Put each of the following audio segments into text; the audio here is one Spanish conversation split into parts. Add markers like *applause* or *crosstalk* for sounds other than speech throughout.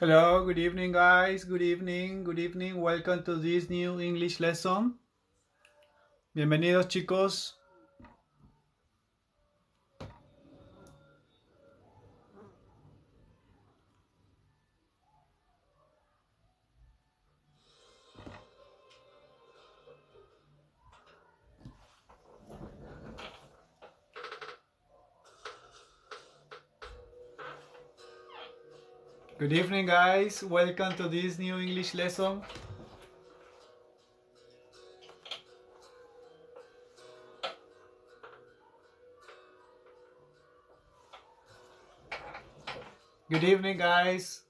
Hello, good evening, guys. Good evening, good evening. Welcome to this new English lesson. Bienvenidos, chicos. Good evening, guys. Welcome to this new English lesson. Good evening, guys.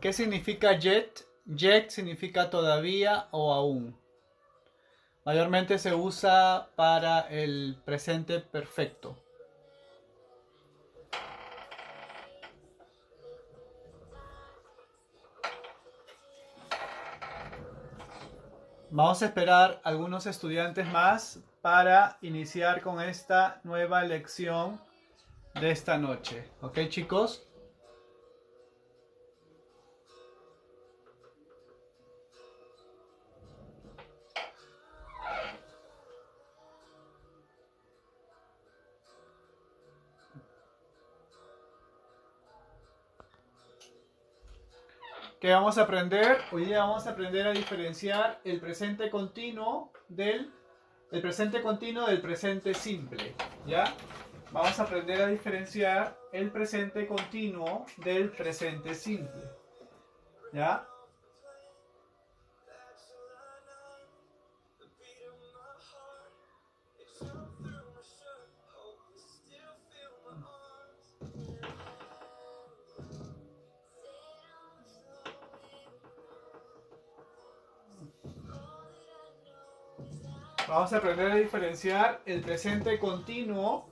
¿Qué significa yet? Yet significa todavía o aún. Mayormente se usa para el presente perfecto. Vamos a esperar algunos estudiantes más para iniciar con esta nueva lección de esta noche. ¿Ok, chicos? ¿Qué vamos a aprender? Hoy día vamos a aprender a diferenciar el presente continuo del el presente continuo del presente simple, ¿ya? Vamos a aprender a diferenciar el presente continuo del presente simple. ¿Ya? Vamos a aprender a diferenciar el presente continuo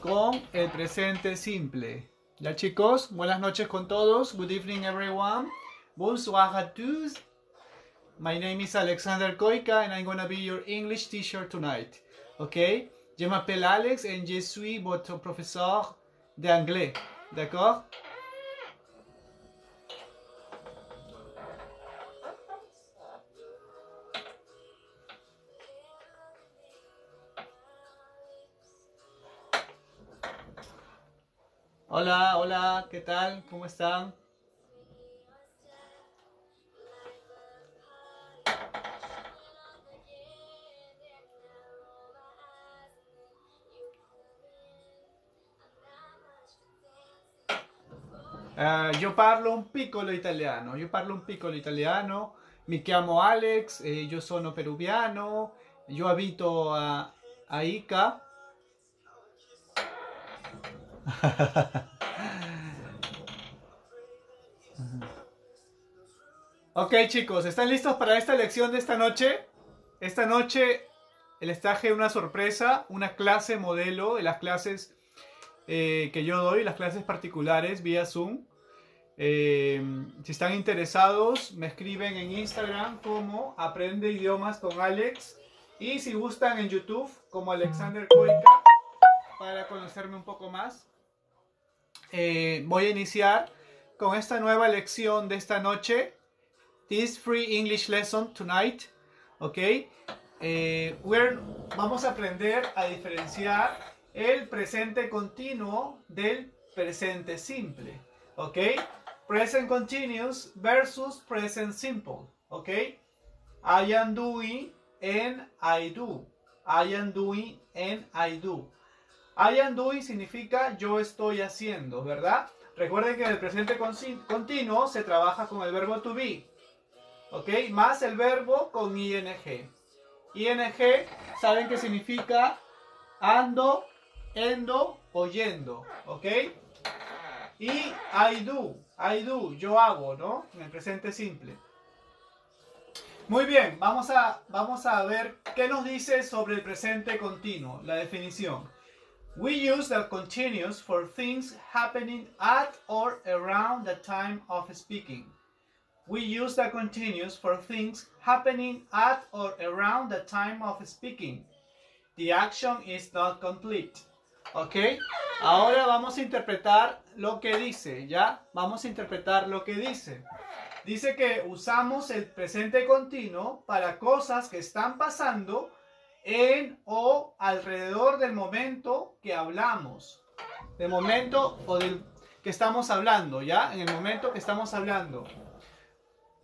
con el presente simple. Ya chicos, buenas noches con todos. Good evening everyone. Bonsoir à tous. My name is Alexander Koika and I'm gonna be your English teacher tonight. Ok? Je m'appelle Alex et je suis votre professeur d'anglais. D'accord? Hola, hola, ¿qué tal? ¿Cómo están? Uh, io parlo un piccolo italiano, io parlo un piccolo italiano, mi chiamo Alex, eh, io sono peruviano, io abito a, a Ica. Ok chicos, ¿están listos para esta lección de esta noche? Esta noche les traje una sorpresa, una clase modelo de las clases eh, que yo doy, las clases particulares vía Zoom. Eh, si están interesados, me escriben en Instagram como Aprende Idiomas con Alex. Y si gustan en YouTube como Alexander Koika para conocerme un poco más. Eh, voy a iniciar con esta nueva lección de esta noche. This free English lesson tonight. Ok. Eh, vamos a aprender a diferenciar el presente continuo del presente simple. Ok. Present continuous versus present simple. Ok. I am doing and I do. I am doing and I do. I am doing significa yo estoy haciendo, ¿verdad? Recuerden que en el presente continuo se trabaja con el verbo to be. ¿Ok? Más el verbo con ing. ing, ¿saben qué significa? Ando, endo, oyendo. ¿Ok? Y I do. I do. Yo hago, ¿no? En el presente simple. Muy bien, vamos a, vamos a ver qué nos dice sobre el presente continuo, la definición. We use the continuous for things happening at or around the time of speaking. we use the continuous for things happening at or around the time of speaking. The action is not complete. ¿Ok? Ahora vamos a interpretar lo que dice, ¿ya? Vamos a interpretar lo que dice. Dice que usamos el presente continuo para cosas que están pasando en o alrededor del momento que hablamos. Del momento o del que estamos hablando, ¿ya? En el momento que estamos hablando.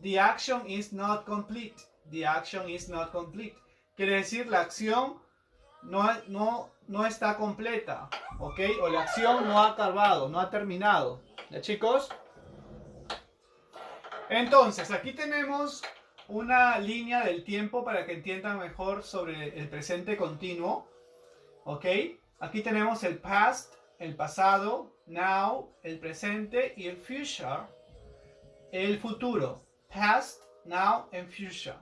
The action is not complete. The action is not complete. Quiere decir la acción no, no, no está completa, ¿ok? O la acción no ha acabado, no ha terminado. ¿Ya chicos? Entonces, aquí tenemos una línea del tiempo para que entiendan mejor sobre el presente continuo. ¿Ok? Aquí tenemos el past, el pasado, now, el presente y el future, el futuro. Past, now and future.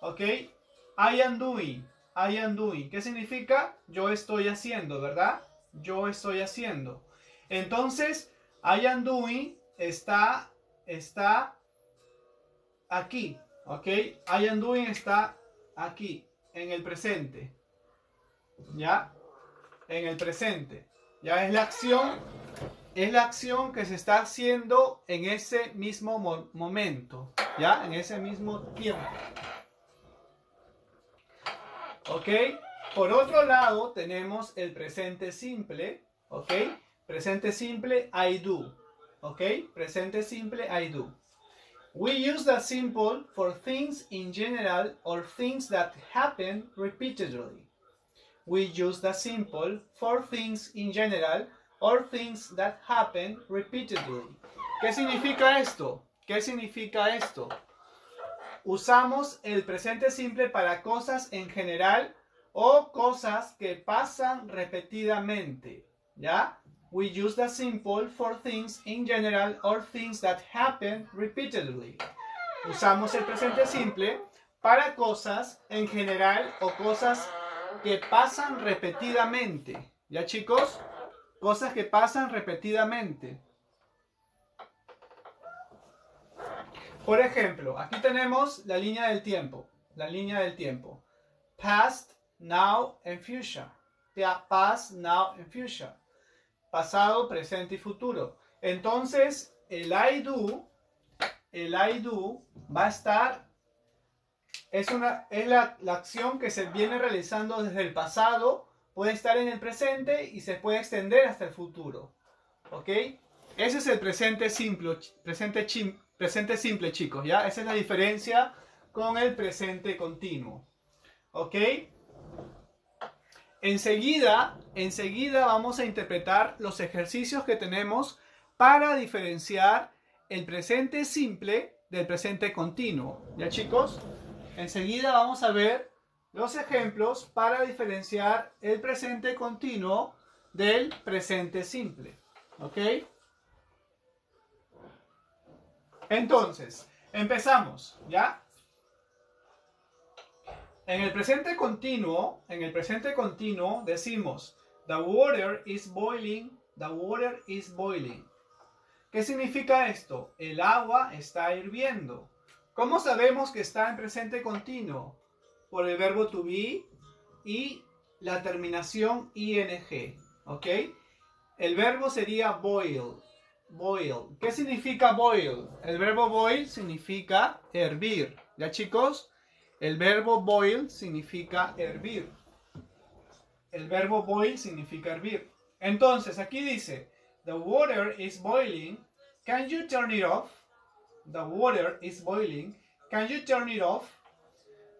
¿Ok? I am doing. I am doing. ¿Qué significa? Yo estoy haciendo, ¿verdad? Yo estoy haciendo. Entonces, I am doing está, está aquí. ¿Ok? I am doing está aquí, en el presente. ¿Ya? En el presente. Ya es la acción, es la acción que se está haciendo en ese mismo momento. ¿Ya? En ese mismo tiempo. ¿Ok? Por otro lado, tenemos el presente simple. ¿Ok? Presente simple, I do. ¿Ok? Presente simple, I do. We use the simple for things in general or things that happen repeatedly. We use the simple for things in general or things that happen repeatedly. ¿Qué significa esto? ¿Qué significa esto? Usamos el presente simple para cosas en general o cosas que pasan repetidamente. ¿Ya? We use the simple for things in general or things that happen repeatedly. Usamos el presente simple para cosas en general o cosas que pasan repetidamente. ¿Ya chicos? Cosas que pasan repetidamente. Por ejemplo, aquí tenemos la línea del tiempo. La línea del tiempo. Past, now and future. Past, now and future pasado, presente y futuro. Entonces, el I do, el I do va a estar, es, una, es la, la acción que se viene realizando desde el pasado, puede estar en el presente y se puede extender hasta el futuro. ¿Ok? Ese es el presente simple, presente, presente simple, chicos, ¿ya? Esa es la diferencia con el presente continuo. ¿Ok? Enseguida, enseguida vamos a interpretar los ejercicios que tenemos para diferenciar el presente simple del presente continuo. ¿Ya chicos? Enseguida vamos a ver los ejemplos para diferenciar el presente continuo del presente simple. ¿Ok? Entonces, empezamos, ¿ya? En el presente continuo, en el presente continuo decimos the water is boiling, the water is boiling. ¿Qué significa esto? El agua está hirviendo. ¿Cómo sabemos que está en presente continuo? Por el verbo to be y la terminación ing, ¿ok? El verbo sería boil, boil. ¿Qué significa boil? El verbo boil significa hervir, ¿ya chicos? El verbo boil significa hervir. El verbo boil significa hervir. Entonces, aquí dice, the water is boiling. Can you turn it off? The water is boiling. Can you turn it off?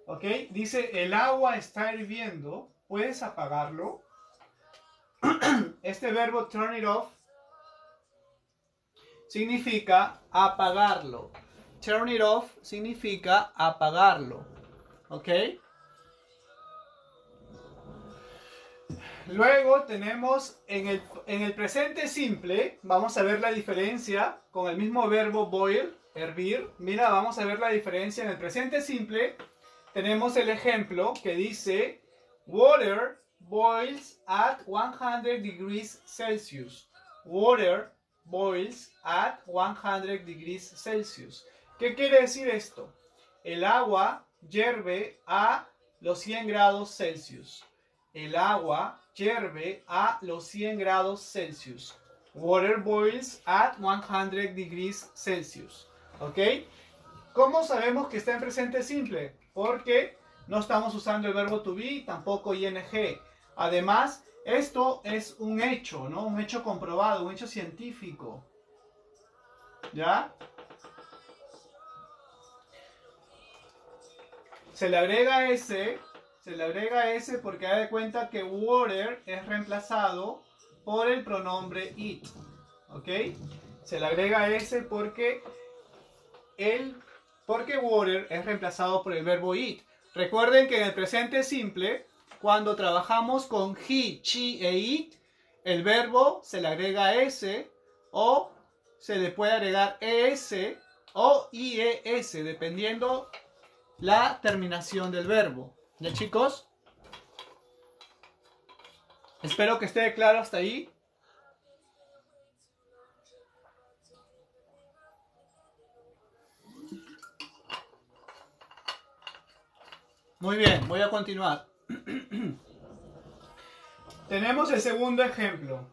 Ok, dice, el agua está hirviendo. ¿Puedes apagarlo? *clears throat* Este verbo turn it off significa apagarlo. Turn it off significa apagarlo. ¿Ok? Luego tenemos en el, en el, presente simple, vamos a ver la diferencia con el mismo verbo boil, hervir. Mira, vamos a ver la diferencia en el presente simple. Tenemos el ejemplo que dice, water boils at 100 degrees Celsius. Water boils at 100 degrees Celsius. ¿Qué quiere decir esto? El agua hierve a los 100 grados Celsius. El agua hierve a los 100 grados Celsius. Water boils at 100 degrees Celsius. ¿Ok? ¿Cómo sabemos que está en presente simple? Porque no estamos usando el verbo to be, tampoco ing. Además, esto es un hecho, ¿no? Un hecho comprobado, un hecho científico. ¿Ya? Se le agrega ese, se le agrega ese porque da de cuenta que water es reemplazado por el pronombre it. ¿Ok? Se le agrega ese porque el porque water es reemplazado por el verbo it. Recuerden que en el presente simple, cuando trabajamos con he, she e it, el verbo se le agrega s o se le puede agregar es o ies, dependiendo la terminación del verbo. ¿Ya chicos? Espero que esté claro hasta ahí. Muy bien, voy a continuar. *clears throat* Tenemos el segundo ejemplo.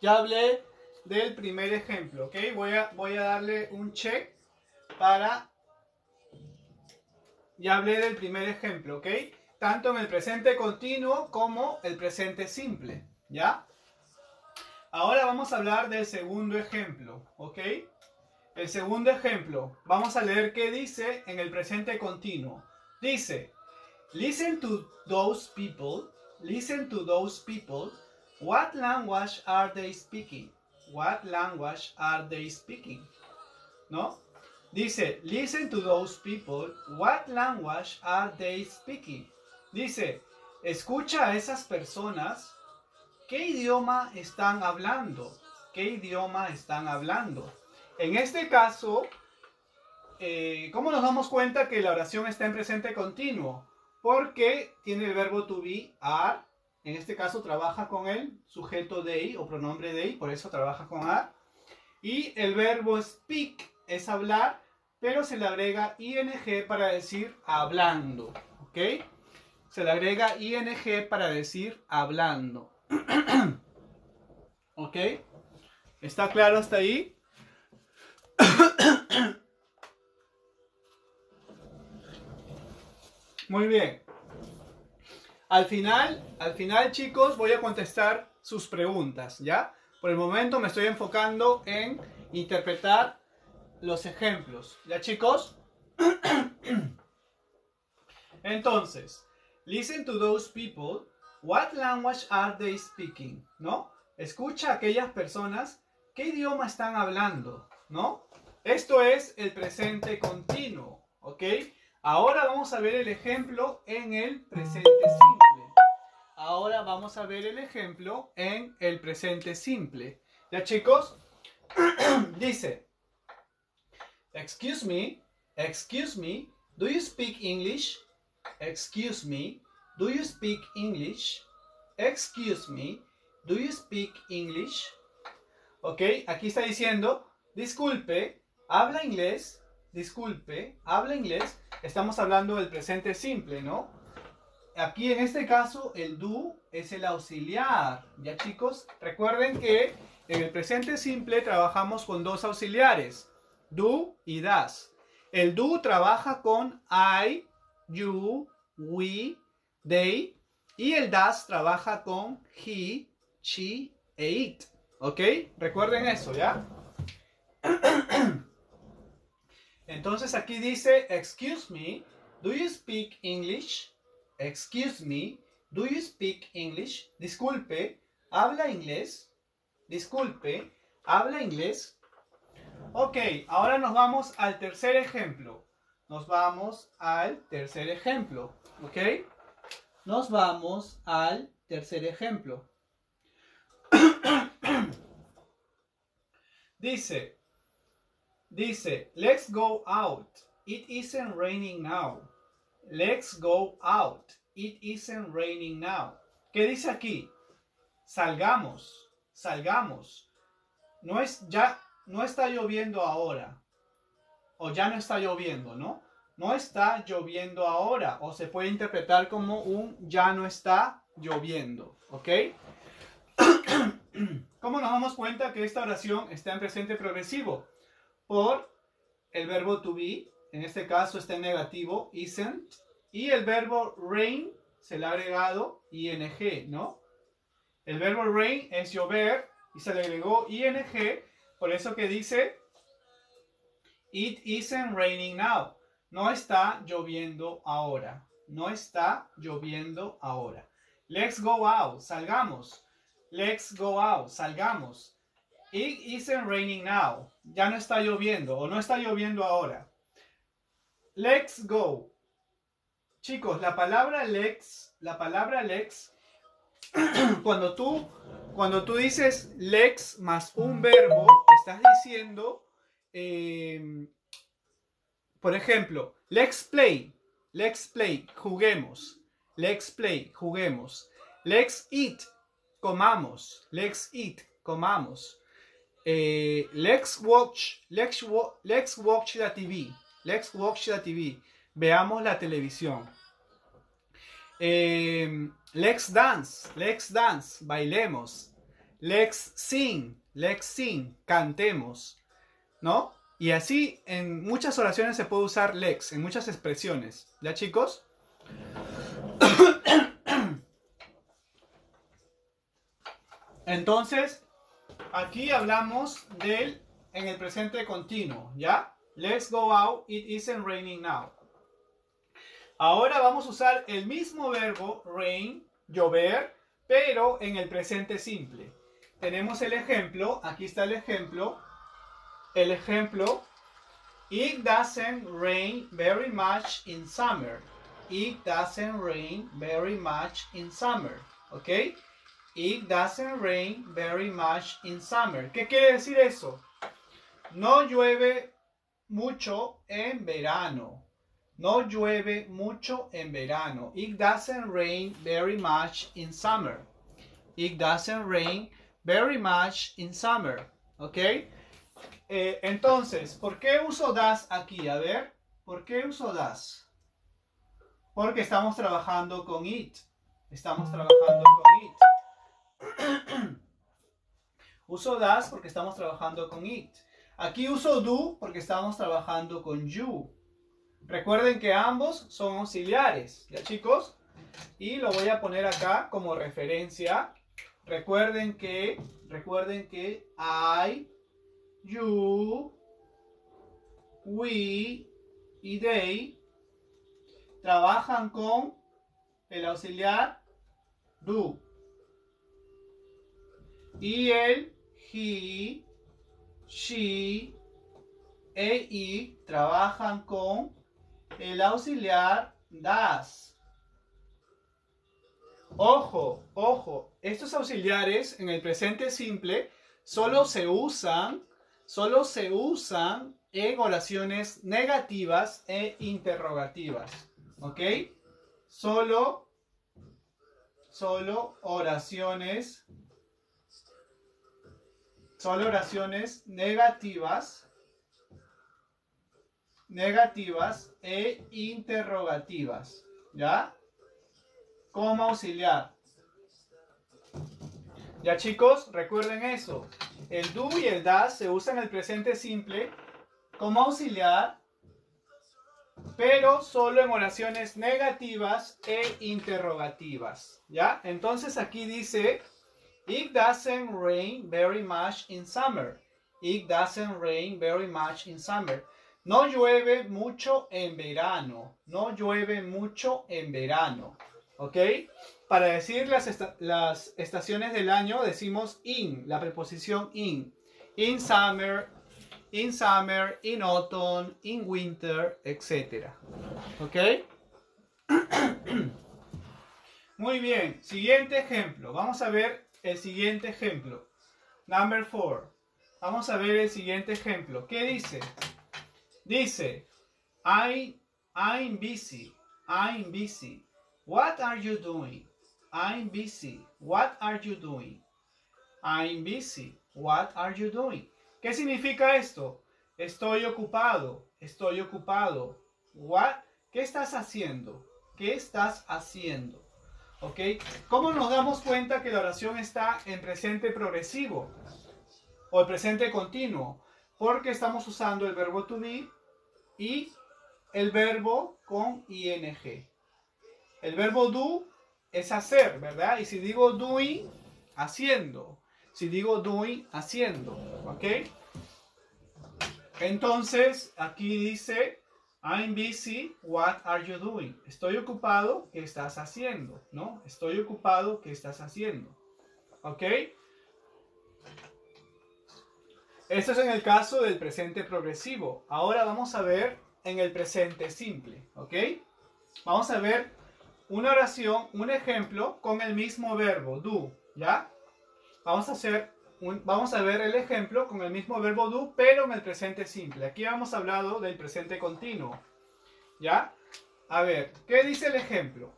Ya hablé del primer ejemplo, ¿ok? Voy a, voy a darle un check para... Ya hablé del primer ejemplo, ¿ok? Tanto en el presente continuo como el presente simple, ¿ya? Ahora vamos a hablar del segundo ejemplo, ¿ok? El segundo ejemplo, vamos a leer qué dice en el presente continuo. Dice, Listen to those people. Listen to those people. What language are they speaking? What language are they speaking? ¿No? Dice, listen to those people. What language are they speaking? Dice, escucha a esas personas. ¿Qué idioma están hablando? ¿Qué idioma están hablando? En este caso, eh, ¿cómo nos damos cuenta que la oración está en presente continuo? porque tiene el verbo to be, are. En este caso trabaja con el sujeto de o pronombre de por eso trabaja con are. Y el verbo speak es hablar, pero se le agrega ing para decir hablando. ¿Ok? Se le agrega ing para decir hablando. *clears throat* ¿Ok? ¿Está claro hasta ahí? *clears throat* Muy bien. Al final, al final, chicos, voy a contestar sus preguntas, ¿ya? Por el momento me estoy enfocando en interpretar los ejemplos, ¿ya, chicos? *clears throat* Entonces, listen to those people. What language are they speaking? ¿No? Escucha a aquellas personas. ¿Qué idioma están hablando? ¿No? Esto es el presente continuo, ¿ok? Ahora vamos a ver el ejemplo en el presente simple. Ahora vamos a ver el ejemplo en el presente simple. ¿Ya chicos? *clears throat* Dice, excuse me, excuse me, do you speak English? Excuse me, do you speak English? Excuse me, do you speak English? Ok, aquí está diciendo, disculpe, ¿habla inglés? disculpe, habla inglés, estamos hablando del presente simple, ¿no? Aquí en este caso el do es el auxiliar, ¿ya chicos? Recuerden que en el presente simple trabajamos con dos auxiliares, do y das. El do trabaja con I, you, we, they y el das trabaja con he, she e it. ¿Ok? Recuerden eso, ¿ya? *clears throat* Entonces aquí dice, excuse me, do you speak English? Excuse me, do you speak English? Disculpe, ¿habla inglés? Disculpe, ¿habla inglés? Ok, ahora nos vamos al tercer ejemplo. Nos vamos al tercer ejemplo, ¿ok? Nos vamos al tercer ejemplo. *coughs* Dice, Dice, let's go out. It isn't raining now. Let's go out. It isn't raining now. ¿Qué dice aquí? Salgamos, salgamos. No es ya no está lloviendo ahora. o ya no está lloviendo, ¿no? No está lloviendo ahora o se puede interpretar como un ya no está lloviendo, ¿ok? *clears throat* ¿Cómo nos damos cuenta que esta oración está en presente progresivo? Por el verbo to be, en este caso está en negativo, isn't, y el verbo rain se le ha agregado ing, ¿no? El verbo rain es llover y se le agregó ing, por eso que dice It isn't raining now. No está lloviendo ahora. No está lloviendo ahora. Let's go out. Salgamos. Let's go out. Salgamos. It isn't raining now. Ya no está lloviendo o no está lloviendo ahora. Let's go. Chicos, la palabra let's, la palabra let's, *clears throat* cuando tú, cuando tú dices let's más un verbo, estás diciendo, em, por ejemplo, let's play, let's play, juguemos, let's play, juguemos, let's eat, comamos, let's eat, comamos, eh, let's watch, let's, let's watch la TV, let's watch la TV, veamos la televisión. Eh, let's dance, let's dance, bailemos. Let's sing, let's sing, cantemos. ¿No? Y así en muchas oraciones se puede usar lex, en muchas expresiones. ¿Ya chicos? *coughs* Entonces, aquí hablamos del en el presente continuo, ¿ya? Let's go out, it isn't raining now. Ahora vamos a usar el mismo verbo rain, llover, pero en el presente simple. Tenemos el ejemplo, aquí está el ejemplo. El ejemplo, it doesn't rain very much in summer. It doesn't rain very much in summer. ¿Ok? It doesn't rain very much in summer. ¿Qué quiere decir eso? No llueve mucho en verano. No llueve mucho en verano. It doesn't rain very much in summer. It doesn't rain very much in summer. ¿Ok? Eh, entonces, ¿por qué uso das aquí? A ver, ¿por qué uso das? Porque estamos trabajando con it. Estamos trabajando con it. *clears throat* uso das porque estamos trabajando con it. Aquí uso do porque estamos trabajando con you. Recuerden que ambos son auxiliares, ¿ya chicos? Y lo voy a poner acá como referencia. Recuerden que, recuerden que I, you, we y they trabajan con el auxiliar do. Y el he, she e i trabajan con el auxiliar das. Ojo, ojo, estos auxiliares en el presente simple solo se usan, solo se usan en oraciones negativas e interrogativas. ¿Ok? Solo, solo oraciones, solo oraciones negativas negativas e interrogativas. ¿Ya? Como auxiliar. Ya chicos, recuerden eso. El do y el das se usan en el presente simple como auxiliar, pero solo en oraciones negativas e interrogativas. ¿Ya? Entonces aquí dice, It doesn't rain very much in summer. It doesn't rain very much in summer. No llueve mucho en verano. No llueve mucho en verano. ¿Ok? Para decir las, estaciones del año decimos in, la preposición in. In summer, in summer, in autumn, in winter, etc. ¿Ok? *clears throat* Muy bien, siguiente ejemplo. Vamos a ver el siguiente ejemplo. Number four. Vamos a ver el siguiente ejemplo. ¿Qué dice? Dice, I, I'm busy. I'm busy. What are you doing? I'm busy. What are you doing? I'm busy. What are you doing? ¿Qué significa esto? Estoy ocupado. Estoy ocupado. ¿Qué estás haciendo? ¿Qué estás haciendo? ¿Ok? ¿Cómo nos damos cuenta que la oración está en presente progresivo? O el presente continuo. Porque estamos usando el verbo to be y el verbo con ing. El verbo do es hacer, ¿verdad? Y si digo doing, haciendo. Si digo doing, haciendo. ¿Ok? Entonces, aquí dice, I'm busy, what are you doing? Estoy ocupado, ¿qué estás haciendo? ¿No? Estoy ocupado, ¿qué estás haciendo? ¿Ok? Esto es en el caso del presente progresivo. Ahora vamos a ver en el presente simple. ¿Ok? Vamos a ver una oración, un ejemplo con el mismo verbo, do. ¿Ya? Vamos a hacer vamos a ver el ejemplo con el mismo verbo do, pero en el presente simple. Aquí hemos hablado del presente continuo. ¿Ya? A ver, ¿qué dice el ejemplo?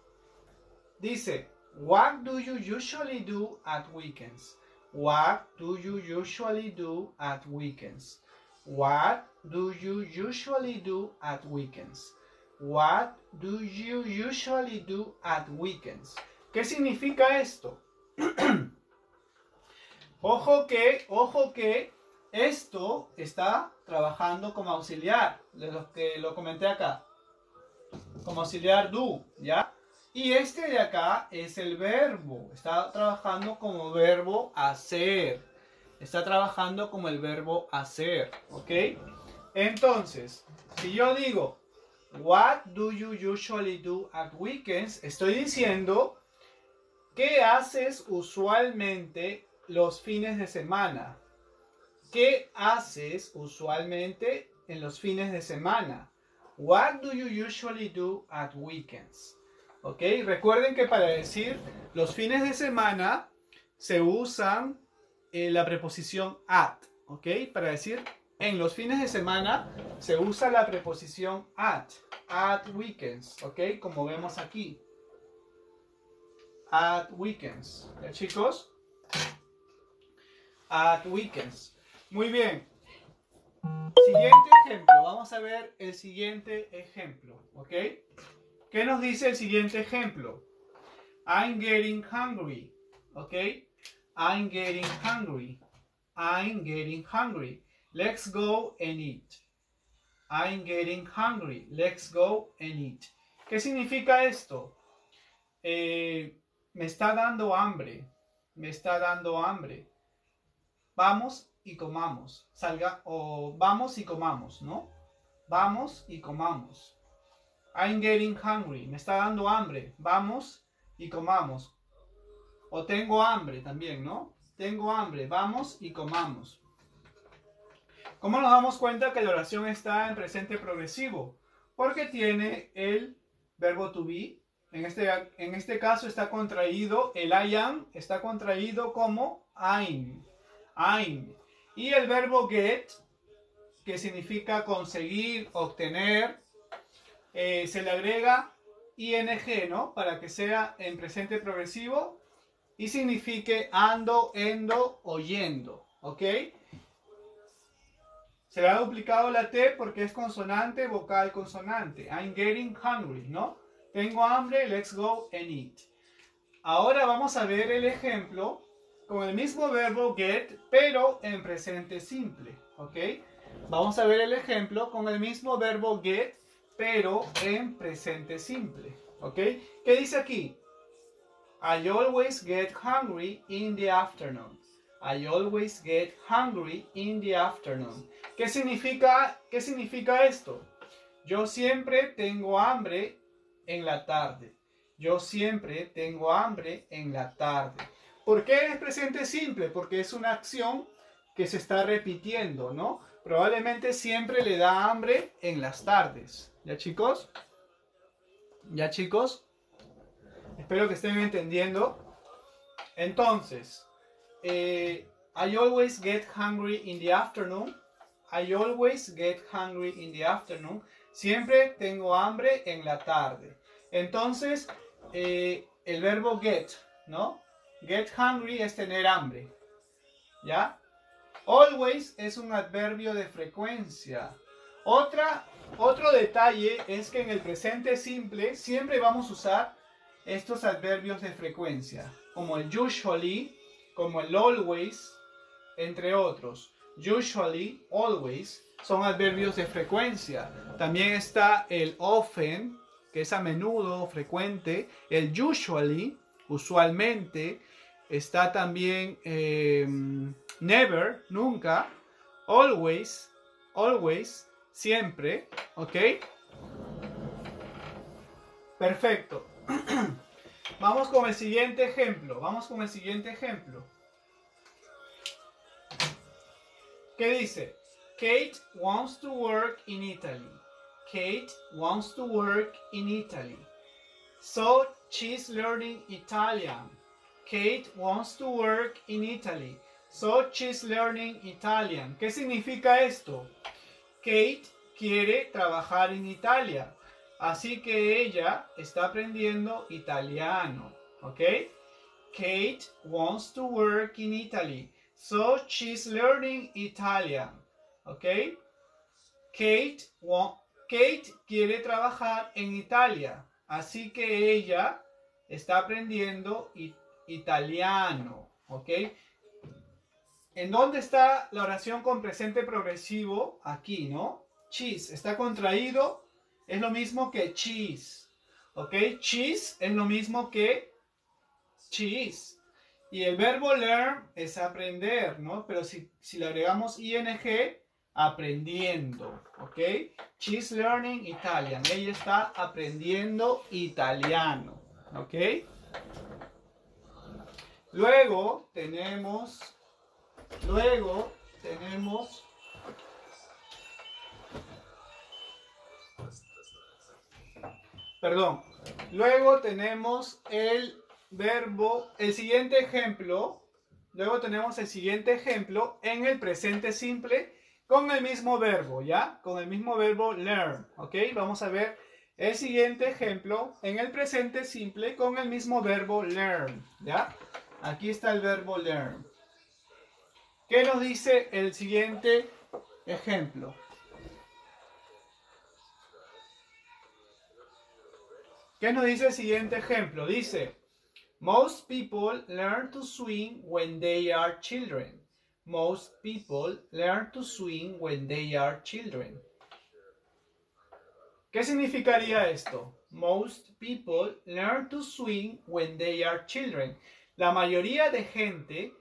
Dice, What do you usually do at weekends? What do you usually do at weekends? What do you usually do at weekends? What do you usually do at weekends? ¿Qué significa esto? *clears throat* Ojo que, ojo que esto está trabajando como auxiliar, de los que lo comenté acá. Como auxiliar do, ¿ya? Y este de acá es el verbo. Está trabajando como verbo hacer. Está trabajando como el verbo hacer, ¿ok? Entonces, si yo digo, What do you usually do at weekends? Estoy diciendo, ¿qué haces usualmente los fines de semana. ¿Qué haces usualmente en los fines de semana? What do you usually do at weekends? ¿Ok? Recuerden que para decir los fines de semana se usan eh, la preposición at. ¿Ok? Para decir en los fines de semana se usa la preposición at. At weekends. ¿Ok? Como vemos aquí. At weekends. ¿Ya, chicos? at weekends. Muy bien. Siguiente ejemplo. Vamos a ver el siguiente ejemplo. ¿Ok? ¿Qué nos dice el siguiente ejemplo? I'm getting hungry. ¿Ok? I'm getting hungry. I'm getting hungry. Let's go and eat. I'm getting hungry. Let's go and eat. ¿Qué significa esto? Eh, me está dando hambre. Me está dando hambre vamos y comamos. Salga o vamos y comamos, ¿no? Vamos y comamos. I'm getting hungry. Me está dando hambre. Vamos y comamos. O tengo hambre también, ¿no? Tengo hambre. Vamos y comamos. ¿Cómo nos damos cuenta que la oración está en presente progresivo? Porque tiene el verbo to be. En este, en este caso está contraído, el I am está contraído como I'm. Y el verbo get, que significa conseguir, obtener, eh, se le agrega ing, ¿no? Para que sea en presente progresivo y signifique ando, endo, oyendo, ¿ok? Se le ha duplicado la T porque es consonante, vocal, consonante. I'm getting hungry, ¿no? Tengo hambre, let's go and eat. Ahora vamos a ver el ejemplo con el mismo verbo get, pero en presente simple, ¿ok? Vamos a ver el ejemplo con el mismo verbo get, pero en presente simple, ¿ok? ¿Qué dice aquí? I always get hungry in the afternoon. I always get hungry in the afternoon. ¿Qué significa, qué significa esto? Yo siempre tengo hambre en la tarde. Yo siempre tengo hambre en la tarde. ¿Por qué es presente simple? Porque es una acción que se está repitiendo, ¿no? Probablemente siempre le da hambre en las tardes. ¿Ya chicos? ¿Ya chicos? Espero que estén entendiendo. Entonces, eh, I always get hungry in the afternoon. I always get hungry in the afternoon. Siempre tengo hambre en la tarde. Entonces, eh, el verbo get, ¿no? Get hungry es tener hambre. ¿Ya? Always es un adverbio de frecuencia. Otra, otro detalle es que en el presente simple siempre vamos a usar estos adverbios de frecuencia, como el usually, como el always, entre otros. Usually, always, son adverbios de frecuencia. También está el often, que es a menudo, frecuente. El usually, usualmente. Está también em, never, nunca. Always, always, siempre. ¿Ok? Perfecto. *clears throat* Vamos con el siguiente ejemplo. Vamos con el siguiente ejemplo. ¿Qué dice? Kate wants to work in Italy. Kate wants to work in Italy. So she's learning Italian. Kate wants to work in Italy. So she's learning Italian. ¿Qué significa esto? Kate quiere trabajar en Italia. Así que ella está aprendiendo italiano. ¿Ok? Kate wants to work in Italy. So she's learning Italian. ¿Ok? Kate, Kate quiere trabajar en Italia. Así que ella está aprendiendo italiano. ¿Ok? ¿En dónde está la oración con presente progresivo? Aquí, ¿no? Cheese. Está contraído. Es lo mismo que cheese. ¿Ok? Cheese es lo mismo que cheese. Y el verbo learn es aprender, ¿no? Pero si, si le agregamos ing, aprendiendo, ¿ok? She's learning Italian. Ella está aprendiendo italiano, ¿ok? Luego tenemos, luego tenemos perdón, luego tenemos el verbo, el siguiente ejemplo, luego tenemos el siguiente ejemplo en el presente simple con el mismo verbo, ¿ya? Con el mismo verbo learn, ¿ok? Vamos a ver el siguiente ejemplo en el presente simple con el mismo verbo learn, ¿ya? Aquí está el verbo learn. ¿Qué nos dice el siguiente ejemplo? ¿Qué nos dice el siguiente ejemplo? Dice, Most people learn to swim when they are children. Most people learn to swim when they are children. ¿Qué significaría esto? Most people learn to swim when they are children. La mayoría de gente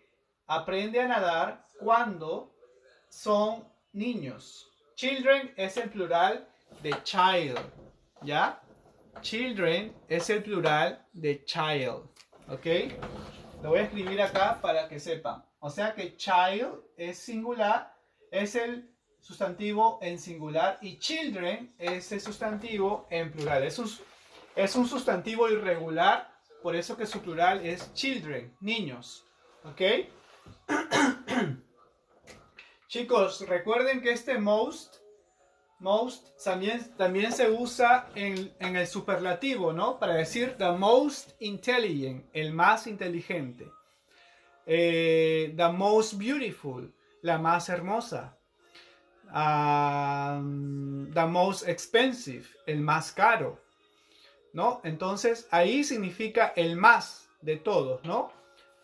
aprende a nadar cuando son niños. Children es el plural de child, ¿ya? Children es el plural de child. ¿Ok? Lo voy a escribir acá para que sepan. O sea que child es singular, es el sustantivo en singular y children es el sustantivo en plural. Es un, sustantivo irregular, por eso que su plural es children, niños. ¿Ok? *coughs* Chicos, recuerden que este most most también, también se usa en, el superlativo, ¿no? Para decir the most intelligent, el más inteligente. Eh, the most beautiful, la más hermosa. Um, the most expensive, el más caro. ¿No? Entonces ahí significa el más de todos, ¿no?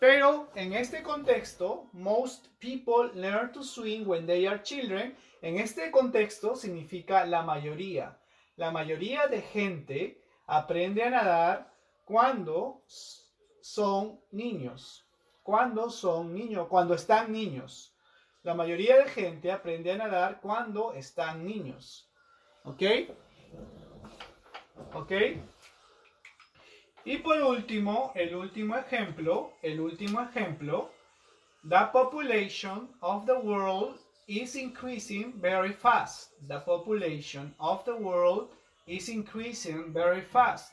Pero en este contexto, most people learn to swim when they are children en este contexto significa la mayoría. La mayoría de gente aprende a nadar cuando son niños. Cuando son niños, cuando están niños. La mayoría de gente aprende a nadar cuando están niños. ¿Ok? ¿Ok? Y por último, el último ejemplo, el último ejemplo, the population of the world is increasing very fast. The population of the world is increasing very fast.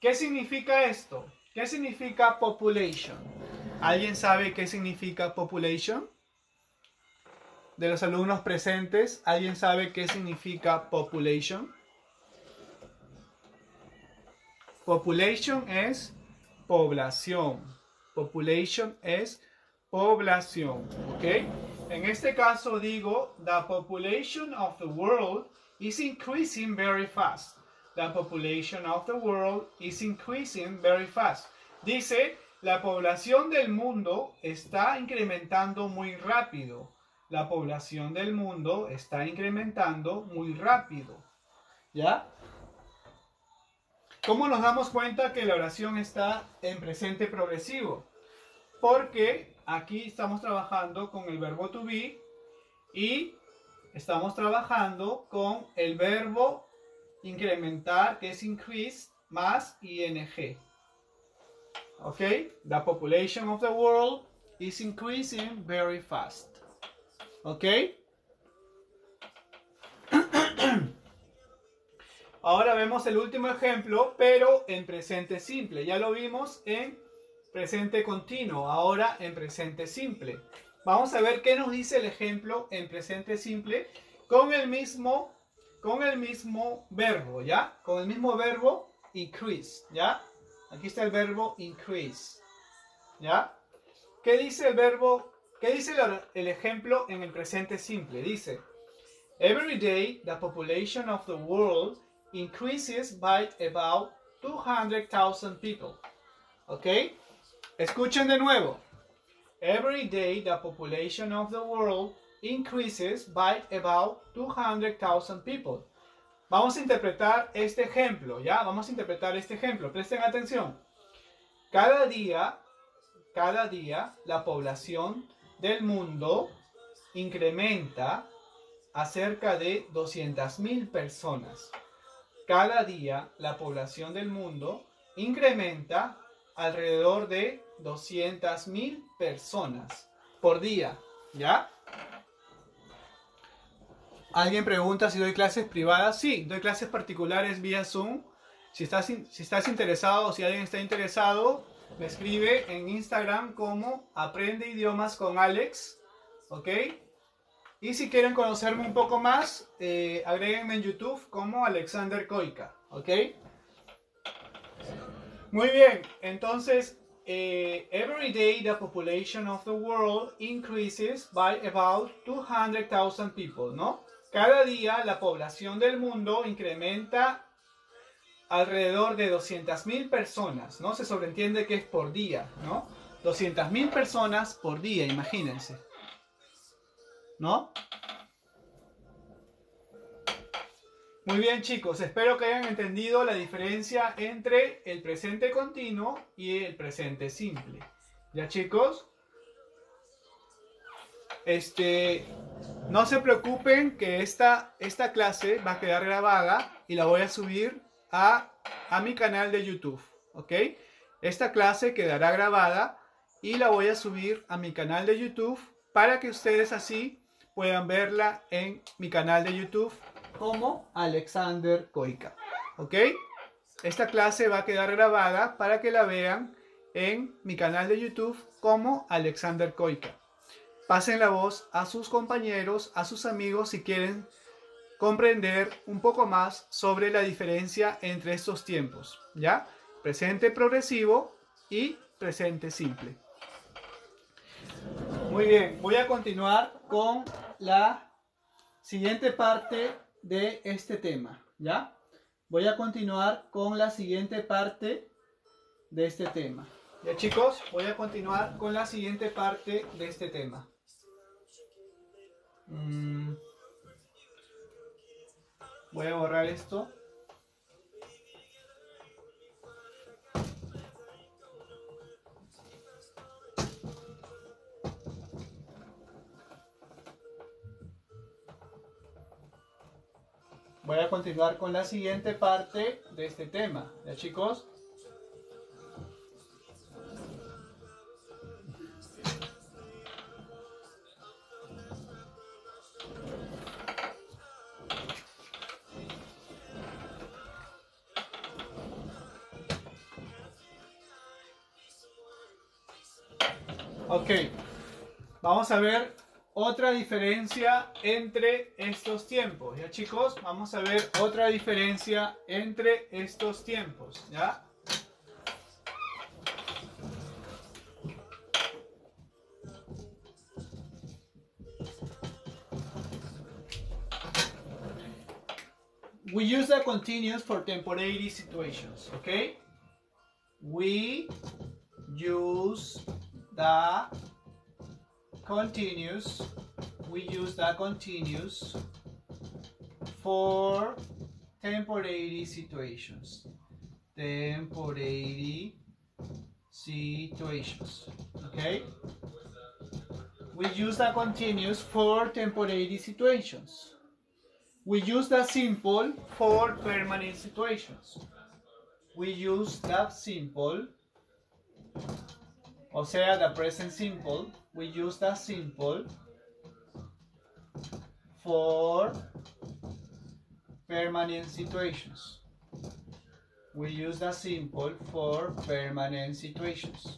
¿Qué significa esto? ¿Qué significa population? ¿Alguien sabe qué significa population? De los alumnos presentes, ¿alguien sabe qué significa population? Population es población. Population es población. ¿Ok? En este caso digo, the population of the world is increasing very fast. The population of the world is increasing very fast. Dice, la población del mundo está incrementando muy rápido. La población del mundo está incrementando muy rápido. ¿Ya? ¿Cómo nos damos cuenta que la oración está en presente progresivo? Porque aquí estamos trabajando con el verbo to be y estamos trabajando con el verbo incrementar, que es increase, más ing. ¿Ok? The population of the world is increasing very fast. ¿Ok? Ahora vemos el último ejemplo, pero en presente simple. Ya lo vimos en presente continuo, ahora en presente simple. Vamos a ver qué nos dice el ejemplo en presente simple con el mismo, con el mismo verbo, ¿ya? Con el mismo verbo increase, ¿ya? Aquí está el verbo increase, ¿ya? ¿Qué dice el verbo, qué dice el, ejemplo en el presente simple? Dice, Every day the population of the world increases by about 200,000 people. ¿Ok? Escuchen de nuevo. Every day the population of the world increases by about 200,000 people. Vamos a interpretar este ejemplo, ¿ya? Vamos a interpretar este ejemplo. Presten atención. Cada día, cada día, la población del mundo incrementa a cerca de 200.000 personas cada día la población del mundo incrementa alrededor de 200.000 personas por día, ¿ya? ¿Alguien pregunta si doy clases privadas? Sí, doy clases particulares vía Zoom. Si estás, si estás interesado o si alguien está interesado, me escribe en Instagram como Aprende Idiomas con Alex, ¿ok? Y si quieren conocerme un poco más, eh, agréguenme en YouTube como Alexander Koika, ¿ok? Muy bien, entonces, eh, every day the population of the world increases by about 200,000 people, ¿no? Cada día la población del mundo incrementa alrededor de 200.000 personas, ¿no? Se sobreentiende que es por día, ¿no? 200.000 personas por día, imagínense. ¿No? Muy bien chicos, espero que hayan entendido la diferencia entre el presente continuo y el presente simple. ¿Ya chicos? Este, no se preocupen que esta, esta clase va a quedar grabada y la voy a subir a, a mi canal de YouTube, ¿ok? Esta clase quedará grabada y la voy a subir a mi canal de YouTube para que ustedes así puedan verla en mi canal de YouTube como Alexander Koika. ¿Ok? Esta clase va a quedar grabada para que la vean en mi canal de YouTube como Alexander Koika. Pasen la voz a sus compañeros, a sus amigos si quieren comprender un poco más sobre la diferencia entre estos tiempos, ¿ya? Presente progresivo y presente simple. Muy bien, voy a continuar con la siguiente parte de este tema, ¿ya? Voy a continuar con la siguiente parte de este tema. Ya chicos, voy a continuar con la siguiente parte de este tema. Mm. Voy a borrar esto. Voy a continuar con la siguiente parte de este tema. ¿Ya chicos? Ok, vamos a ver otra diferencia entre estos tiempos, ¿ya chicos? Vamos a ver otra diferencia entre estos tiempos, ¿ya? we use the continuous for temporary situations, okay? We use the continuous, we use the continuous for temporary situations. Temporary situations, okay? We use the continuous for temporary situations. We use the simple for permanent situations. We use the simple, o sea, the present simple. We use the simple for permanent situations. We use the simple for permanent situations.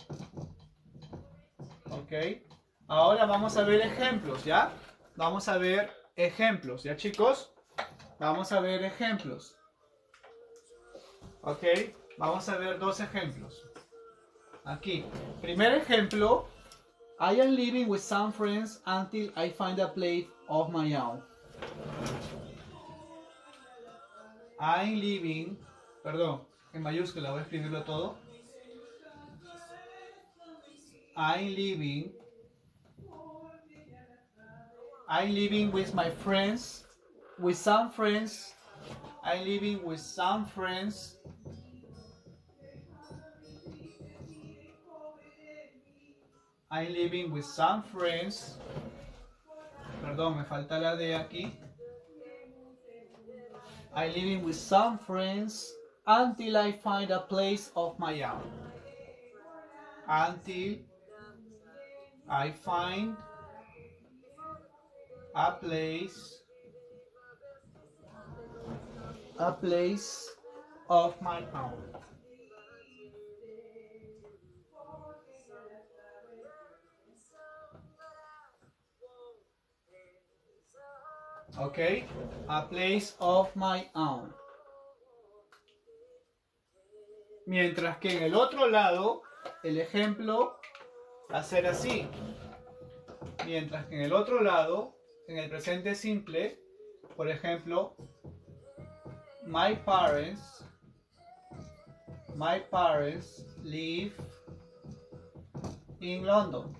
Ok. Ahora vamos a ver ejemplos, ¿ya? Vamos a ver ejemplos, ¿ya chicos? Vamos a ver ejemplos. Ok, vamos a ver dos ejemplos. Aquí, primer ejemplo. I am living with some friends until I find a place of my own. I'm living, perdón, en mayúscula voy a escribirlo todo. I'm living I'm living with my friends, with some friends. I'm living with some friends. I'm living with some friends. Perdón, me falta la D aquí. I'm living with some friends until I find a place of my own. Until I find a place a place of my own. Okay, a place of my own. Mientras que en el otro lado, el ejemplo va a ser así. Mientras que en el otro lado, en el presente simple, por ejemplo, my parents, my parents live in London.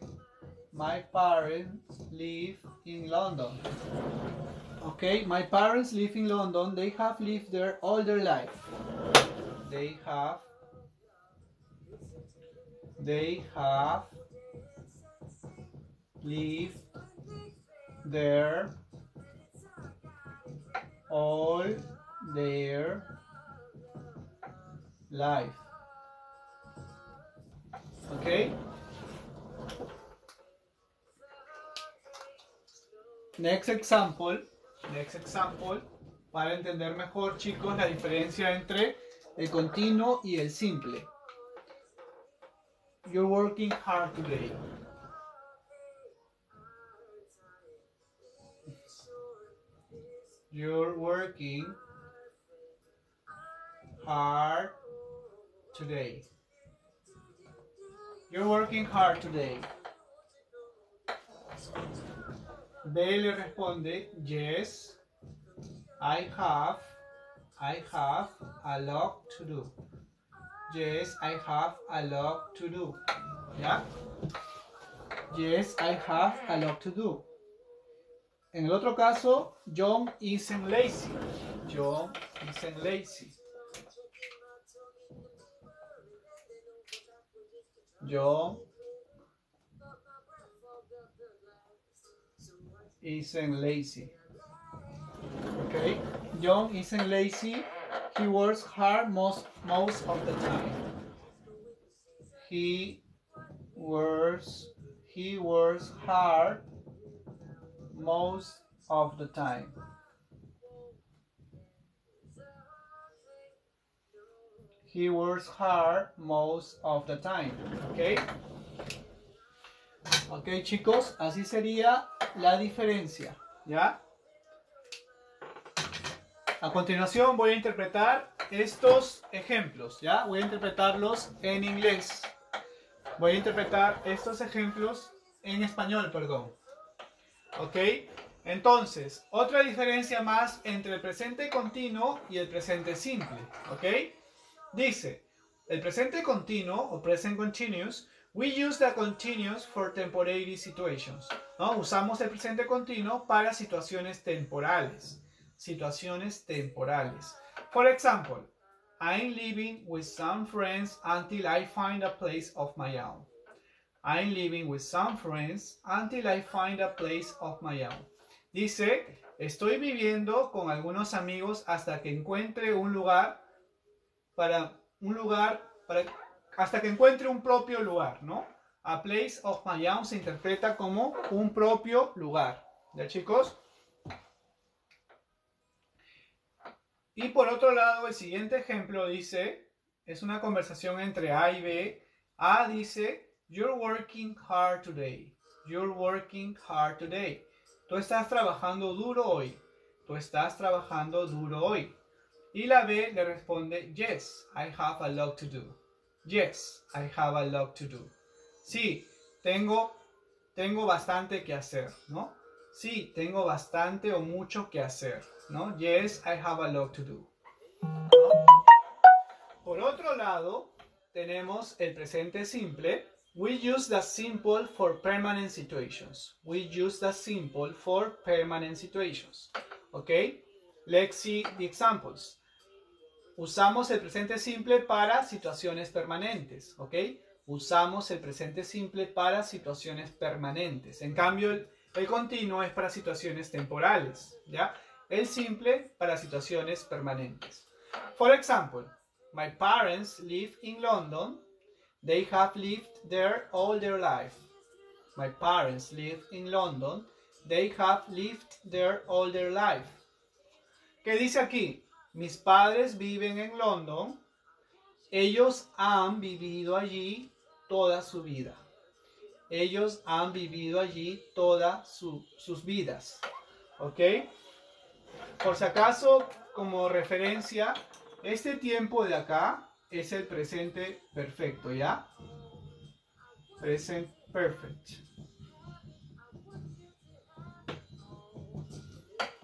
My parents live in London. Okay, my parents live in London. They have lived there all their life. They have they have lived there all their life. Okay? Next example. Next example. Para entender mejor, chicos, la diferencia entre el continuo y el simple. You're working hard today. You're working hard today. You're working hard today. B le responde, yes, I have, I have a lot to do. Yes, I have a lot to do. ¿Ya? Yes, I have a lot to do. En el otro caso, John isn't lazy. John isn't lazy. John isn't lazy. Okay? John isn't lazy. He works hard most most of the time. He works he works hard most of the time. He works hard most of the time. ¿Ok? Ok, chicos, así sería la diferencia. ¿Ya? A continuación voy a interpretar estos ejemplos. ¿Ya? Voy a interpretarlos en inglés. Voy a interpretar estos ejemplos en español, perdón. ¿Ok? Entonces, otra diferencia más entre el presente continuo y el presente simple, ¿ok? Dice, el presente continuo o present continuous, we use the continuous for temporary situations. Usamos el presente continuo para situaciones temporales. Situaciones temporales. For example, I'm living with some friends until I find a place of my own. I'm living with some friends until I find a place of my own. Dice, estoy viviendo con algunos amigos hasta que encuentre un lugar para un lugar para hasta que encuentre un propio lugar, ¿no? A place of my own se interpreta como un propio lugar. ¿Ya, chicos? Y por otro lado, el siguiente ejemplo dice, es una conversación entre A y B. A dice, You're working hard today. You're working hard today. Tú estás trabajando duro hoy. Tú estás trabajando duro hoy. Y la B le responde, yes, I have a lot to do. Yes, I have a lot to do. Sí, tengo, tengo bastante que hacer, ¿no? Sí, tengo bastante o mucho que hacer, ¿no? Yes, I have a lot to do. Por otro lado, tenemos el presente simple We use the simple for permanent situations. We use the simple for permanent situations. Okay? Let's see the examples. Usamos el presente simple para situaciones permanentes. ¿Ok? Usamos el presente simple para situaciones permanentes. En cambio, el, continuo es para situaciones temporales. ¿Ya? El simple para situaciones permanentes. For example, my parents live in London They have lived there all their life. My parents live in London. They have lived there all their life. ¿Qué dice aquí? Mis padres viven en London. Ellos han vivido allí toda su vida. Ellos han vivido allí todas su, sus vidas. ¿Ok? Por si acaso, como referencia, este tiempo de acá es el presente perfecto, ¿ya? Present perfect.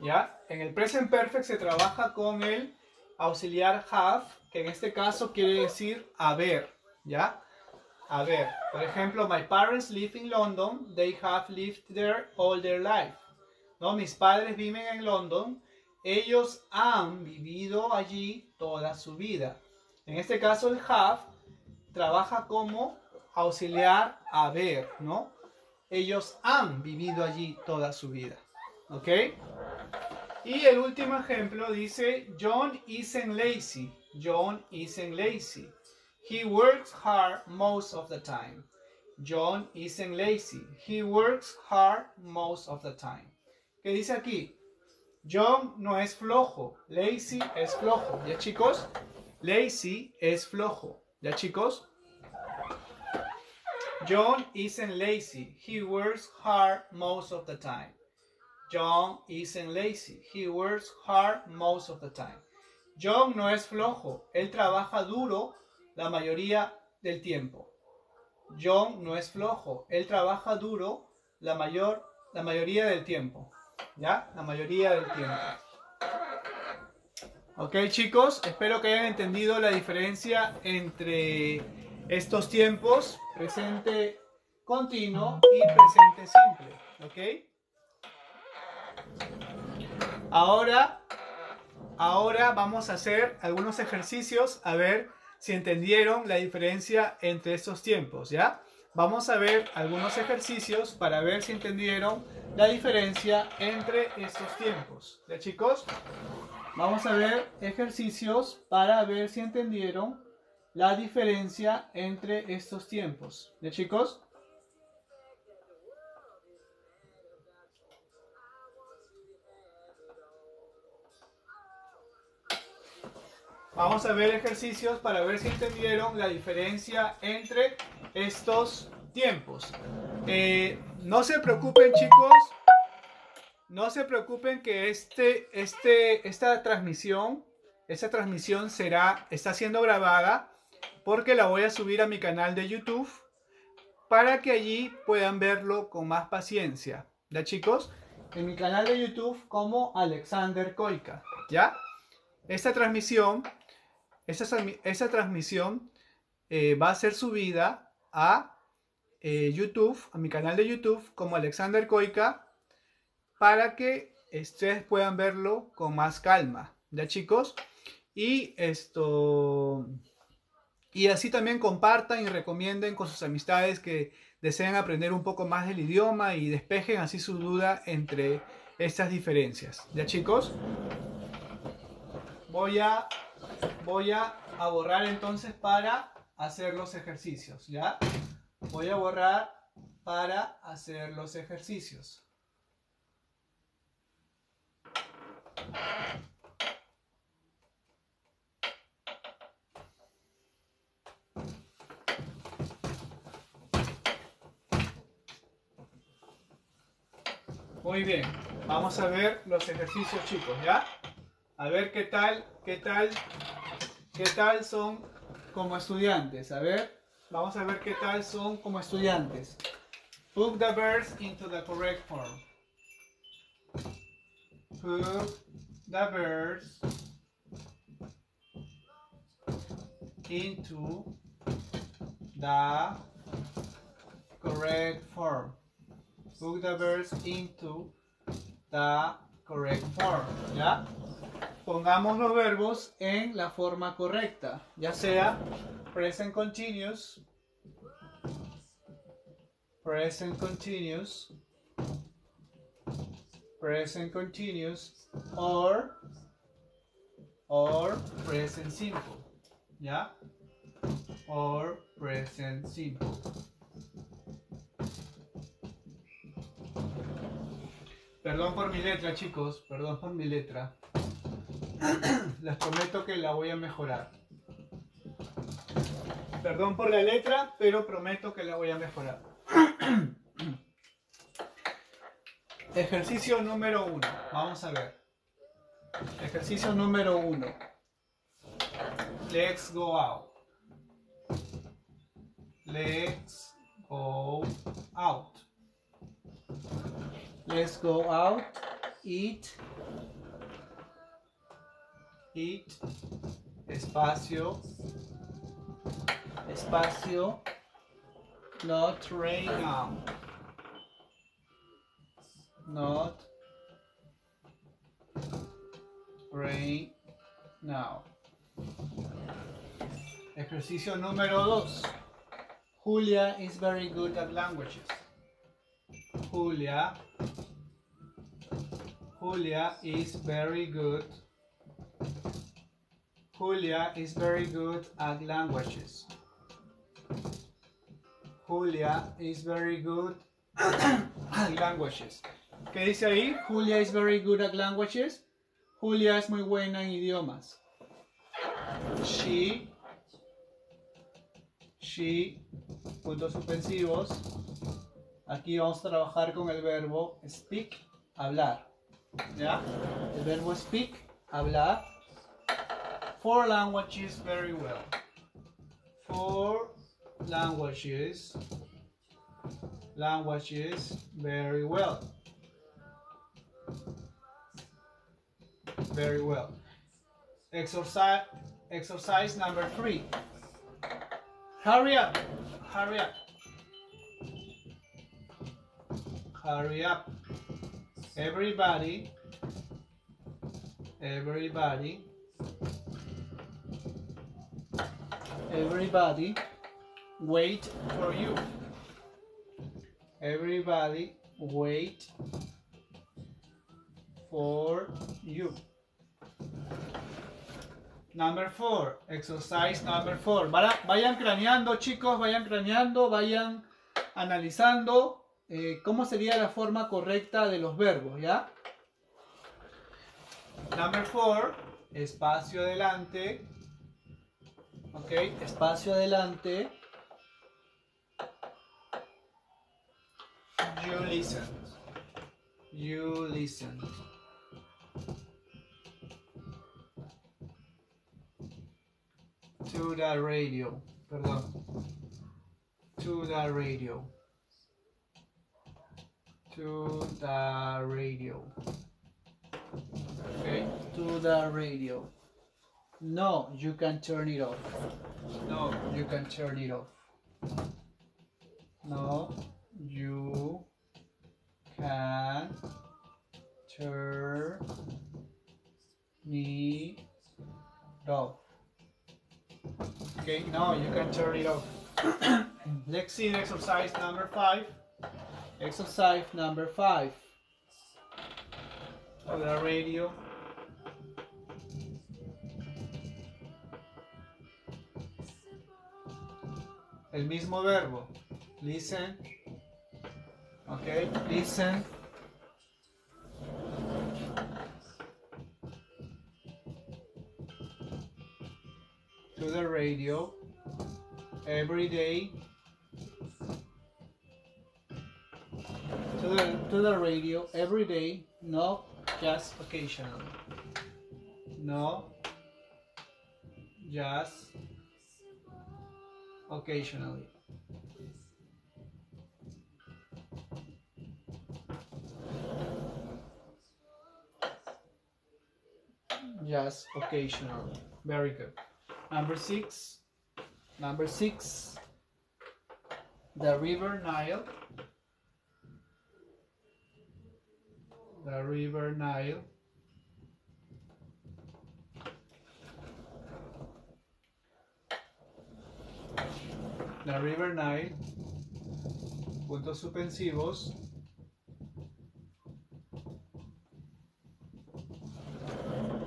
¿Ya? En el present perfect se trabaja con el auxiliar have, que en este caso quiere decir haber, ¿ya? A ver, por ejemplo, my parents live in London, they have lived there all their life. ¿No? Mis padres viven en London, ellos han vivido allí toda su vida. En este caso el have trabaja como auxiliar a ver, ¿no? Ellos han vivido allí toda su vida, ¿ok? Y el último ejemplo dice, John isn't lazy. John isn't lazy. He works hard most of the time. John isn't lazy. He works hard most of the time. ¿Qué dice aquí? John no es flojo. Lazy es flojo. ¿Ya chicos? Lazy es flojo. ¿Ya chicos? John isn't lazy. He works hard most of the time. John isn't lazy. He works hard most of the time. John no es flojo. Él trabaja duro la mayoría del tiempo. John no es flojo. Él trabaja duro la, mayor, la mayoría del tiempo. ¿Ya? La mayoría del tiempo. Ok chicos, espero que hayan entendido la diferencia entre estos tiempos, presente continuo y presente simple. ¿Ok? Ahora, ahora vamos a hacer algunos ejercicios a ver si entendieron la diferencia entre estos tiempos, ¿ya? Vamos a ver algunos ejercicios para ver si entendieron la diferencia entre estos tiempos. ¿Ya chicos? Vamos a ver ejercicios para ver si entendieron la diferencia entre estos tiempos. ¿De chicos? Vamos a ver ejercicios para ver si entendieron la diferencia entre estos tiempos. Eh, no se preocupen chicos, no se preocupen que este, este, esta transmisión, esta transmisión será, está siendo grabada porque la voy a subir a mi canal de YouTube para que allí puedan verlo con más paciencia. ¿Ya chicos? en mi canal de YouTube como Alexander Koika. ¿Ya? Esta transmisión, esa, esa transmisión eh, va a ser subida a eh, YouTube, a mi canal de YouTube como Alexander Koika, para que ustedes puedan verlo con más calma. ¿Ya chicos? Y esto... Y así también compartan y recomienden con sus amistades que desean aprender un poco más del idioma y despejen así su duda entre estas diferencias. ¿Ya chicos? Voy a, voy a, borrar entonces para hacer los ejercicios, ¿ya? Voy a borrar para hacer los ejercicios. Muy bien, vamos a ver los ejercicios chicos, ¿ya? A ver qué tal, qué tal, qué tal son como estudiantes. A ver, vamos a ver qué tal son como estudiantes. Put the verbs into the correct form. Put the verbs into the correct form. Put the verbs into the correct form. ¿Ya? Pongamos los verbos en la forma correcta, ya sea present continuous, present continuous, present continuous, or, or present simple, ¿ya? Or present simple. Perdón por mi letra, chicos. Perdón por mi letra. *coughs* Les prometo que la voy a mejorar. Perdón por la letra, pero prometo que la voy a mejorar. *coughs* Ejercicio número uno. Vamos a ver. Ejercicio número uno. Let's go out. Let's go out. Let's go out, eat, eat, espacio, espacio, not rain now, not rain now. Ejercicio número 2. Julia is very good at languages. Julia Julia is very good. Julia is very good at languages. Julia is very good *coughs* at languages. ¿Qué dice ahí? Julia is very good at languages. Julia es muy buena en idiomas. She, she, puntos suspensivos. Aquí vamos a trabajar con el verbo speak, hablar. ¿Ya? El verbo speak, hablar. Four languages very well. Four languages. Languages very well. Very well. Exercise, exercise number three. Hurry up. Hurry up. Hurry up. Everybody, everybody, everybody, wait for you. Everybody, wait for you. Number four, exercise number four. Vayan craneando, chicos, vayan craneando, vayan analizando eh, cómo sería la forma correcta de los verbos, ¿ya? Number four, espacio adelante. Ok, espacio adelante. You listen. You listen. To the radio. Perdón. To the radio. to the radio. Okay. To the radio. No, you can turn it off. No, You can turn it off. no, You can turn me off. Okay, now you can turn it off. *coughs* Let's see exercise number five Exercise number five. of the radio. El mismo verbo. Listen. Okay, listen. To the radio every day. To the, to the radio every day, no, just occasionally. No. Just occasionally. Just occasionally. Very good. Number six. Number six. The river Nile. The river Nile. The river Nile. Puntos suspensivos.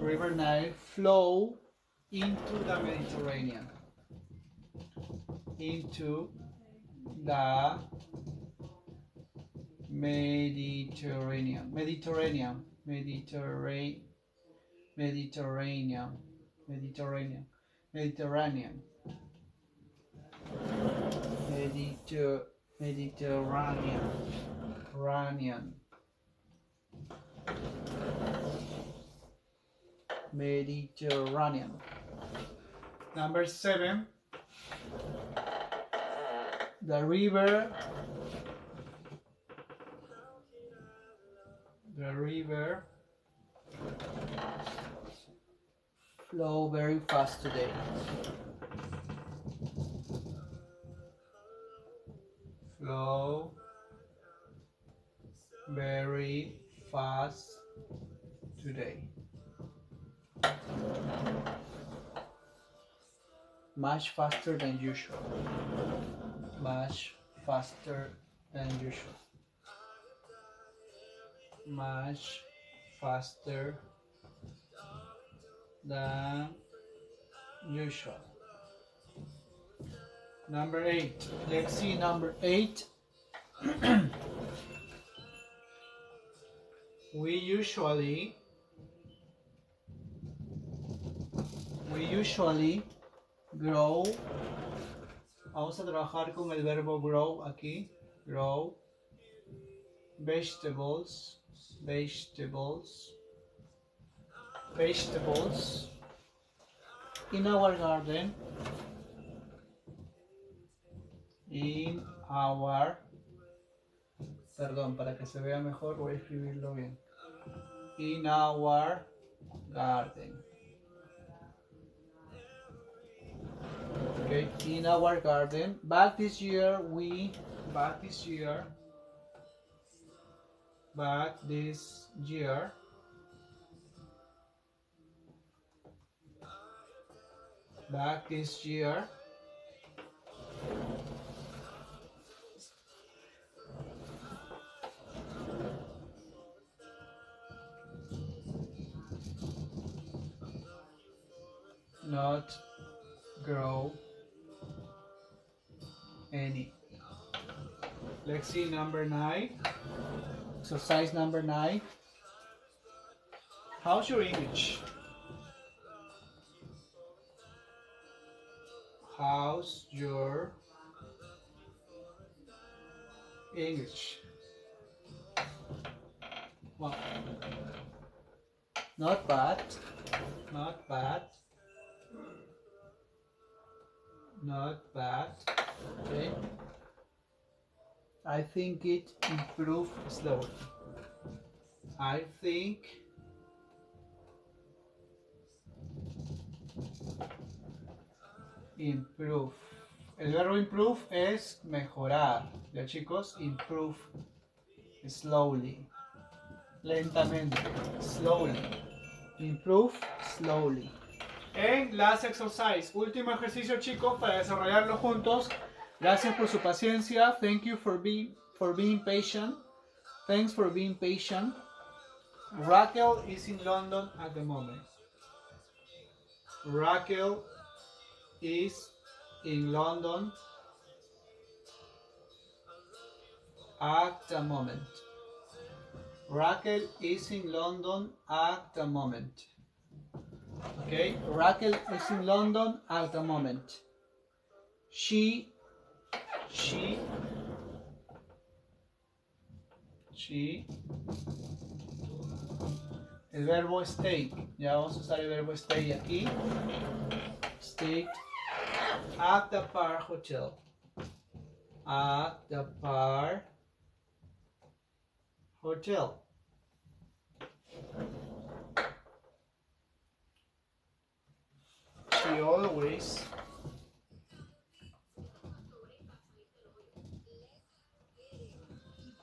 River Nile flow into the Mediterranean. into the Mediterranean. Mediterranean. Mediterranean. Mediterranean. Mediterranean. Mediterranean. Mediter Mediterranean. Mediterranean. Mediterranean. number seven. The river The river flow very fast today. Flow very fast today. Much faster than usual. Much faster than usual. Much faster than usual. Number eight. Let's see number eight. *clears throat* We usually We usually grow vamos a trabajar con el verbo grow aquí. Grow vegetables, vegetables, vegetables in our garden in our perdón para que se vea mejor voy a escribirlo bien. In our garden. Okay in our garden. Back this year we but this year but this year back this year not grow any. Let's see number nine. exercise number nine How's your English? How's your English? Well, not bad not bad. Not bad. okay I think it improved slowly. I think improve. El verbo improve es mejorar. ¿Ya chicos? Improve slowly. Lentamente. Slowly. Improve slowly. En last exercise, último ejercicio chicos para desarrollarlo juntos. Gracias por su paciencia. Thank you for being for being patient. Thanks for being patient. Raquel is in London at the moment. Raquel is in London at the moment. Raquel is in London at the moment. Okay, Raquel is in London at the moment. She, she, she. El verbo stay. Ya vamos a usar el verbo stay aquí. Stay at the Par Hotel. At the Par Hotel. She always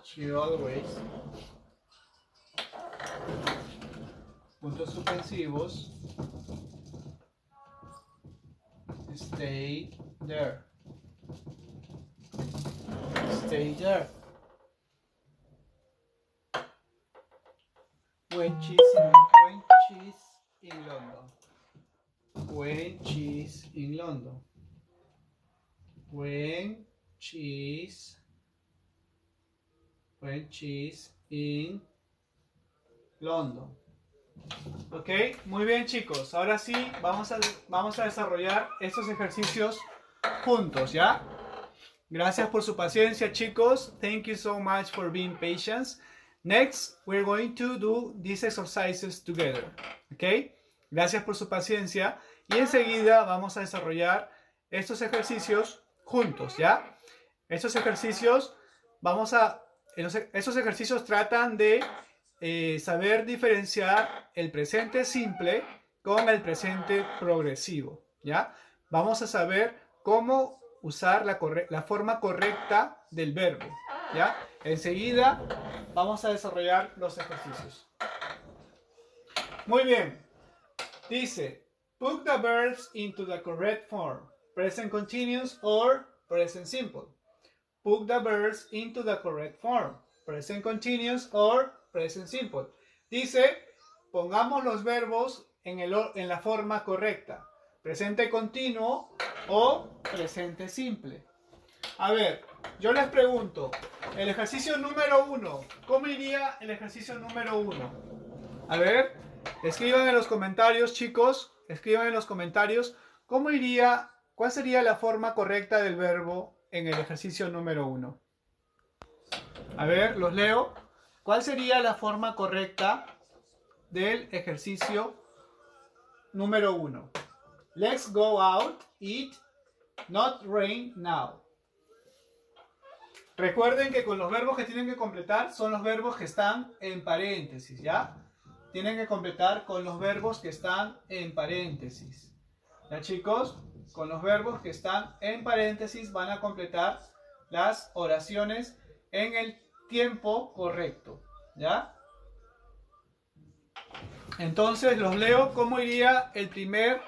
she always puntos suspensivos stay there. Stay there. When she's in, when she's in London when she's in London when she's when she's in London Ok, muy bien chicos. Ahora sí, vamos a, vamos a desarrollar estos ejercicios juntos, ¿ya? Gracias por su paciencia chicos. Thank you so much for being patient. Next, we're going to do these exercises together. Ok, gracias por su paciencia. Y enseguida vamos a desarrollar estos ejercicios juntos, ¿ya? Estos ejercicios, vamos a... Estos ejercicios tratan de eh, saber diferenciar el presente simple con el presente progresivo, ¿ya? Vamos a saber cómo usar la, la forma correcta del verbo, ¿ya? Enseguida vamos a desarrollar los ejercicios. Muy bien. Dice, put the verbs into the correct form. Present continuous or present simple. Put the verbs into the correct form. Present continuous or present simple. Dice, pongamos los verbos en, el, en la forma correcta. Presente continuo o presente simple. A ver, yo les pregunto, el ejercicio número uno, ¿cómo iría el ejercicio número uno? A ver, escriban en los comentarios, chicos, escriban en los comentarios, ¿cómo iría, cuál sería la forma correcta del verbo en el ejercicio número uno? A ver, los leo. ¿Cuál sería la forma correcta del ejercicio número uno? Let's go out, eat, not rain now. Recuerden que con los verbos que tienen que completar son los verbos que están en paréntesis, ¿ya? Tienen que completar con los verbos que están en paréntesis. ¿Ya chicos? Con los verbos que están en paréntesis van a completar las oraciones en el tiempo correcto. ¿Ya? Entonces los leo. ¿Cómo iría el primer,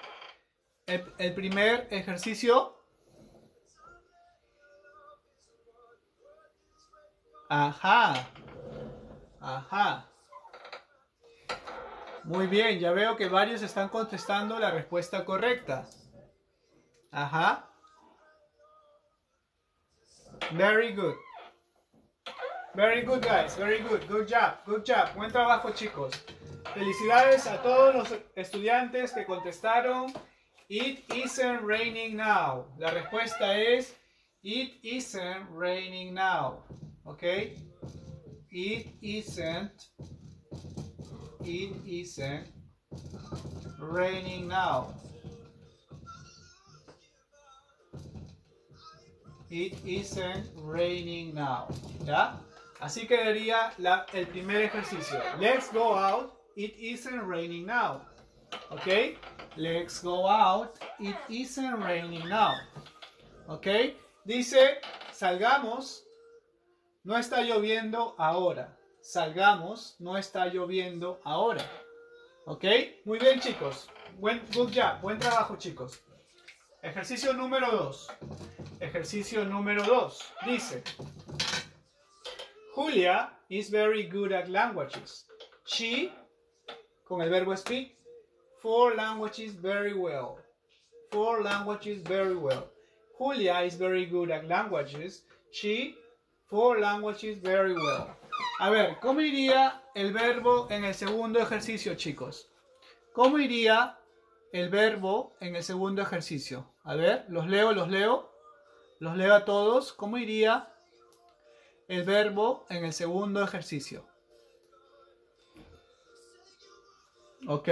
el, primer ejercicio? Ajá. Ajá. Muy bien, ya veo que varios están contestando la respuesta correcta. Ajá. Very good. Very good, guys. Very good. Good job. Good job. Buen trabajo, chicos. Felicidades a todos los estudiantes que contestaron. It isn't raining now. La respuesta es It isn't raining now. ¿Ok? It isn't. It isn't raining now. It isn't raining now. ¿Ya? Así quedaría el primer ejercicio. Let's go out. It isn't raining now. ¿Ok? Let's go out. It isn't raining now. ¿Ok? Dice, salgamos. No está lloviendo ahora. Salgamos. No está lloviendo ahora. ¿Ok? Muy bien, chicos. Buen, good job. Buen trabajo, chicos. Ejercicio número 2. Ejercicio número 2. Dice, Julia is very good at languages. She, con el verbo speak, four languages very well. Four languages very well. Julia is very good at languages. She, four languages very well. A ver, ¿cómo iría el verbo en el segundo ejercicio, chicos? ¿Cómo iría el verbo en el segundo ejercicio? A ver, los leo, los leo. Los leo a todos. ¿Cómo iría el verbo en el segundo ejercicio? Ok,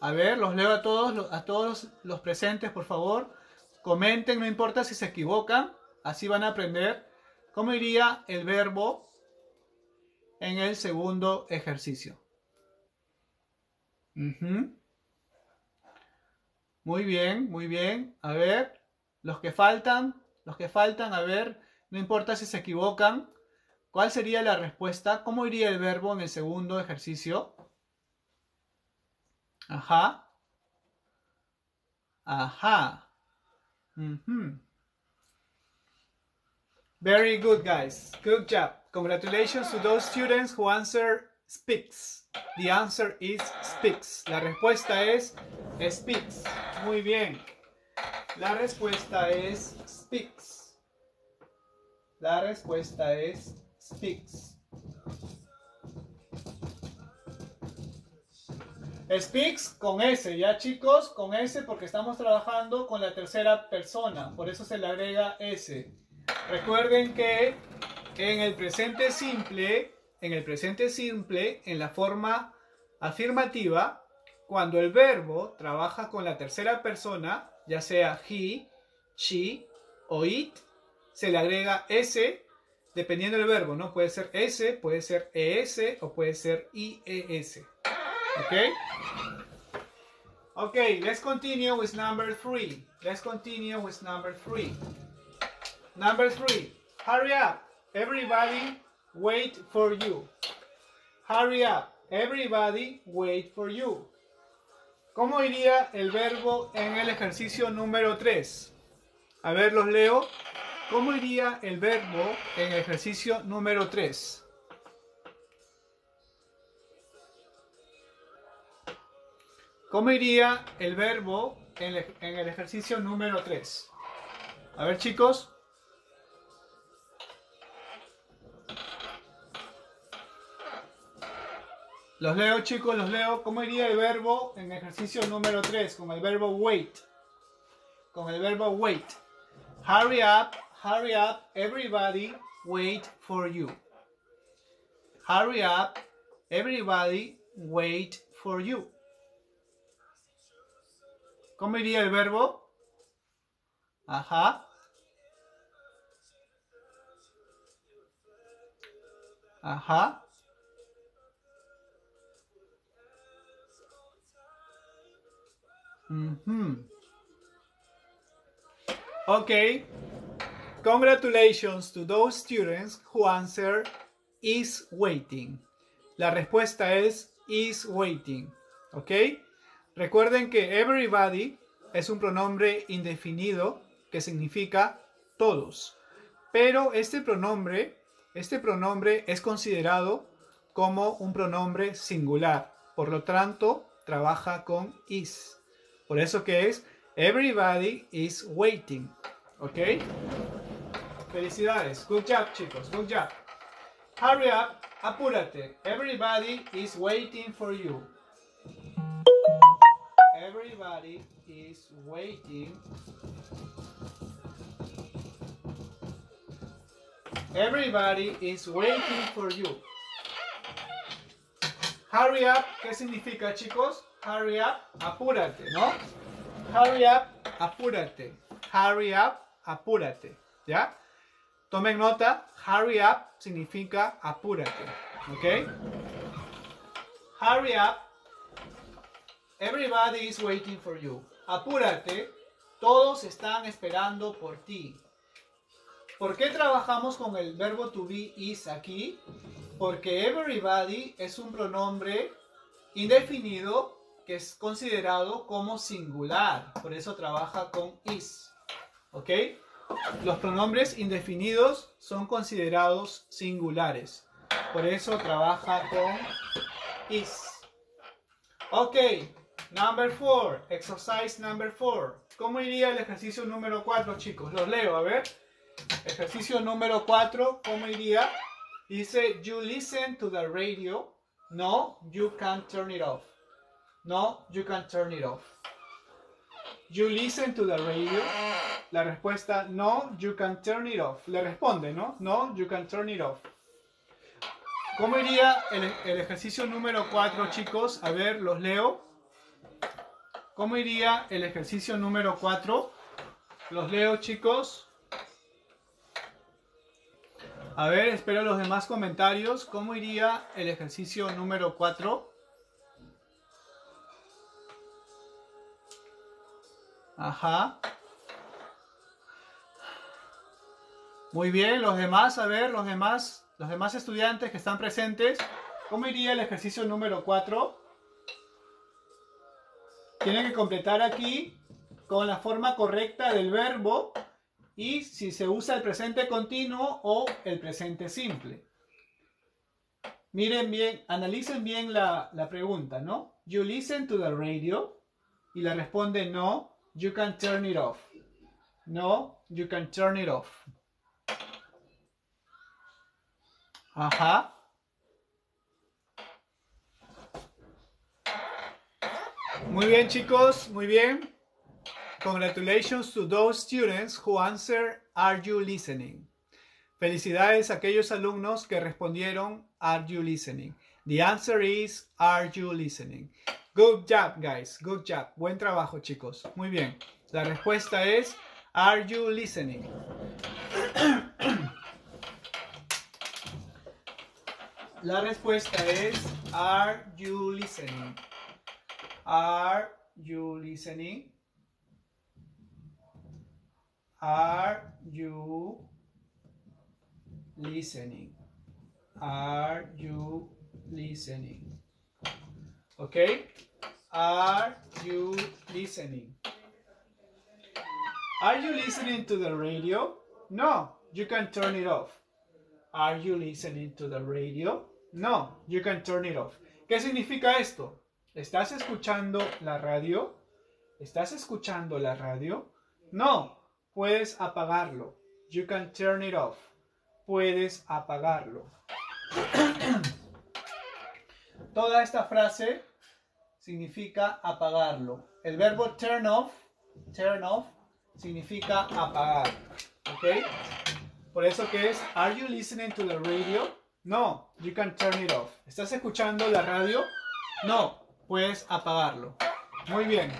a ver, los leo a todos, a todos los presentes, por favor. Comenten, no importa si se equivocan, así van a aprender cómo iría el verbo en el segundo ejercicio. Muy bien, muy bien. A ver, los que faltan, los que faltan, a ver, no importa si se equivocan. ¿Cuál sería la respuesta? ¿Cómo iría el verbo en el segundo ejercicio? Ajá. Ajá. Very good, guys. Good job. Congratulations to those students who answer speaks. The answer is speaks. La respuesta es speaks. Muy bien. La respuesta es speaks. La respuesta es speaks. Speaks con S, ¿ya chicos? Con S porque estamos trabajando con la tercera persona, por eso se le agrega S. Recuerden que en el presente simple, en el presente simple, en la forma afirmativa, cuando el verbo trabaja con la tercera persona, ya sea he, she o it, se le agrega S dependiendo del verbo, ¿no? Puede ser S, puede ser ES o puede ser IES. Okay? Okay, let's continue with number three. Let's continue with number three. Number three, hurry up. Everybody wait for you. Hurry up. Everybody wait for you. ¿Cómo iría el verbo en el ejercicio número 3? A ver, los leo. ¿Cómo iría el verbo en el ejercicio número 3? ¿Cómo iría el verbo en, el ejercicio número 3? A ver chicos. Los leo chicos, los leo. ¿Cómo iría el verbo en ejercicio número 3? Con el verbo wait. Con el verbo wait. Hurry up, hurry up, everybody wait for you. Hurry up, everybody wait for you. ¿Cómo iría el verbo? Ajá. Ajá. Mm Okay. Congratulations to those students who answer is waiting. La respuesta es is waiting. ¿Ok? Recuerden que everybody es un pronombre indefinido que significa todos. Pero este pronombre, este pronombre es considerado como un pronombre singular. Por lo tanto, trabaja con is. Por eso que es everybody is waiting. ¿Ok? Felicidades. Good job, chicos. Good job. Hurry up. Apúrate. Everybody is waiting for you. Everybody is waiting. Everybody is waiting for you. Hurry up, ¿qué significa chicos? Hurry up, apúrate, ¿no? Hurry up, apúrate. Hurry up, apúrate. ¿Ya? Tomen nota, hurry up significa apúrate. ¿Ok? Hurry up. Everybody is waiting for you. Apúrate. Todos están esperando por ti. ¿Por qué trabajamos con el verbo to be is aquí? Porque everybody es un pronombre indefinido es considerado como singular. Por eso trabaja con is. ¿Ok? Los pronombres indefinidos son considerados singulares. Por eso trabaja con is. Ok, number four, exercise number four. ¿Cómo iría el ejercicio número 4, chicos? Los leo, a ver. Ejercicio número 4, ¿cómo iría? Dice, you listen to the radio. No, you can't turn it off. No, you can't turn it off. You listen to the radio. La respuesta, no, you can turn it off. Le responde, ¿no? No, you can turn it off. ¿Cómo iría el, el ejercicio número 4, chicos? A ver, los leo. ¿Cómo iría el ejercicio número 4? Los leo, chicos. A ver, espero los demás comentarios. ¿Cómo iría el ejercicio número 4? Ajá. Muy bien, los demás, a ver, los demás, los demás estudiantes que están presentes, ¿cómo iría el ejercicio número 4? Tienen que completar aquí con la forma correcta del verbo y si se usa el presente continuo o el presente simple. Miren bien, analicen bien la, la pregunta, ¿no? You listen to the radio y la responde no, you can turn it off. No, you can turn it off. Ajá. Muy bien, chicos, muy bien. Congratulations to those students who answer Are you listening? Felicidades a aquellos alumnos que respondieron Are you listening? The answer is Are you listening? Good job, guys. Good job. Buen trabajo, chicos. Muy bien. La respuesta es Are you listening? *clears throat* La respuesta es Are you listening? Are you listening? Are you listening? Are you listening? Okay? Are you listening? Are you listening to the radio? No, you can turn it off. Are you listening to the radio? No, you can turn it off. ¿Qué significa esto? ¿Estás escuchando la radio? ¿Estás escuchando la radio? No, puedes apagarlo. You can turn it off. Puedes apagarlo. *clears throat* Toda esta frase significa apagarlo. El verbo turn off, turn off, significa apagar. ¿Ok? Por eso que es, are you listening to the radio? No, you can turn it off. ¿Estás escuchando la radio? No, puedes apagarlo. Muy bien.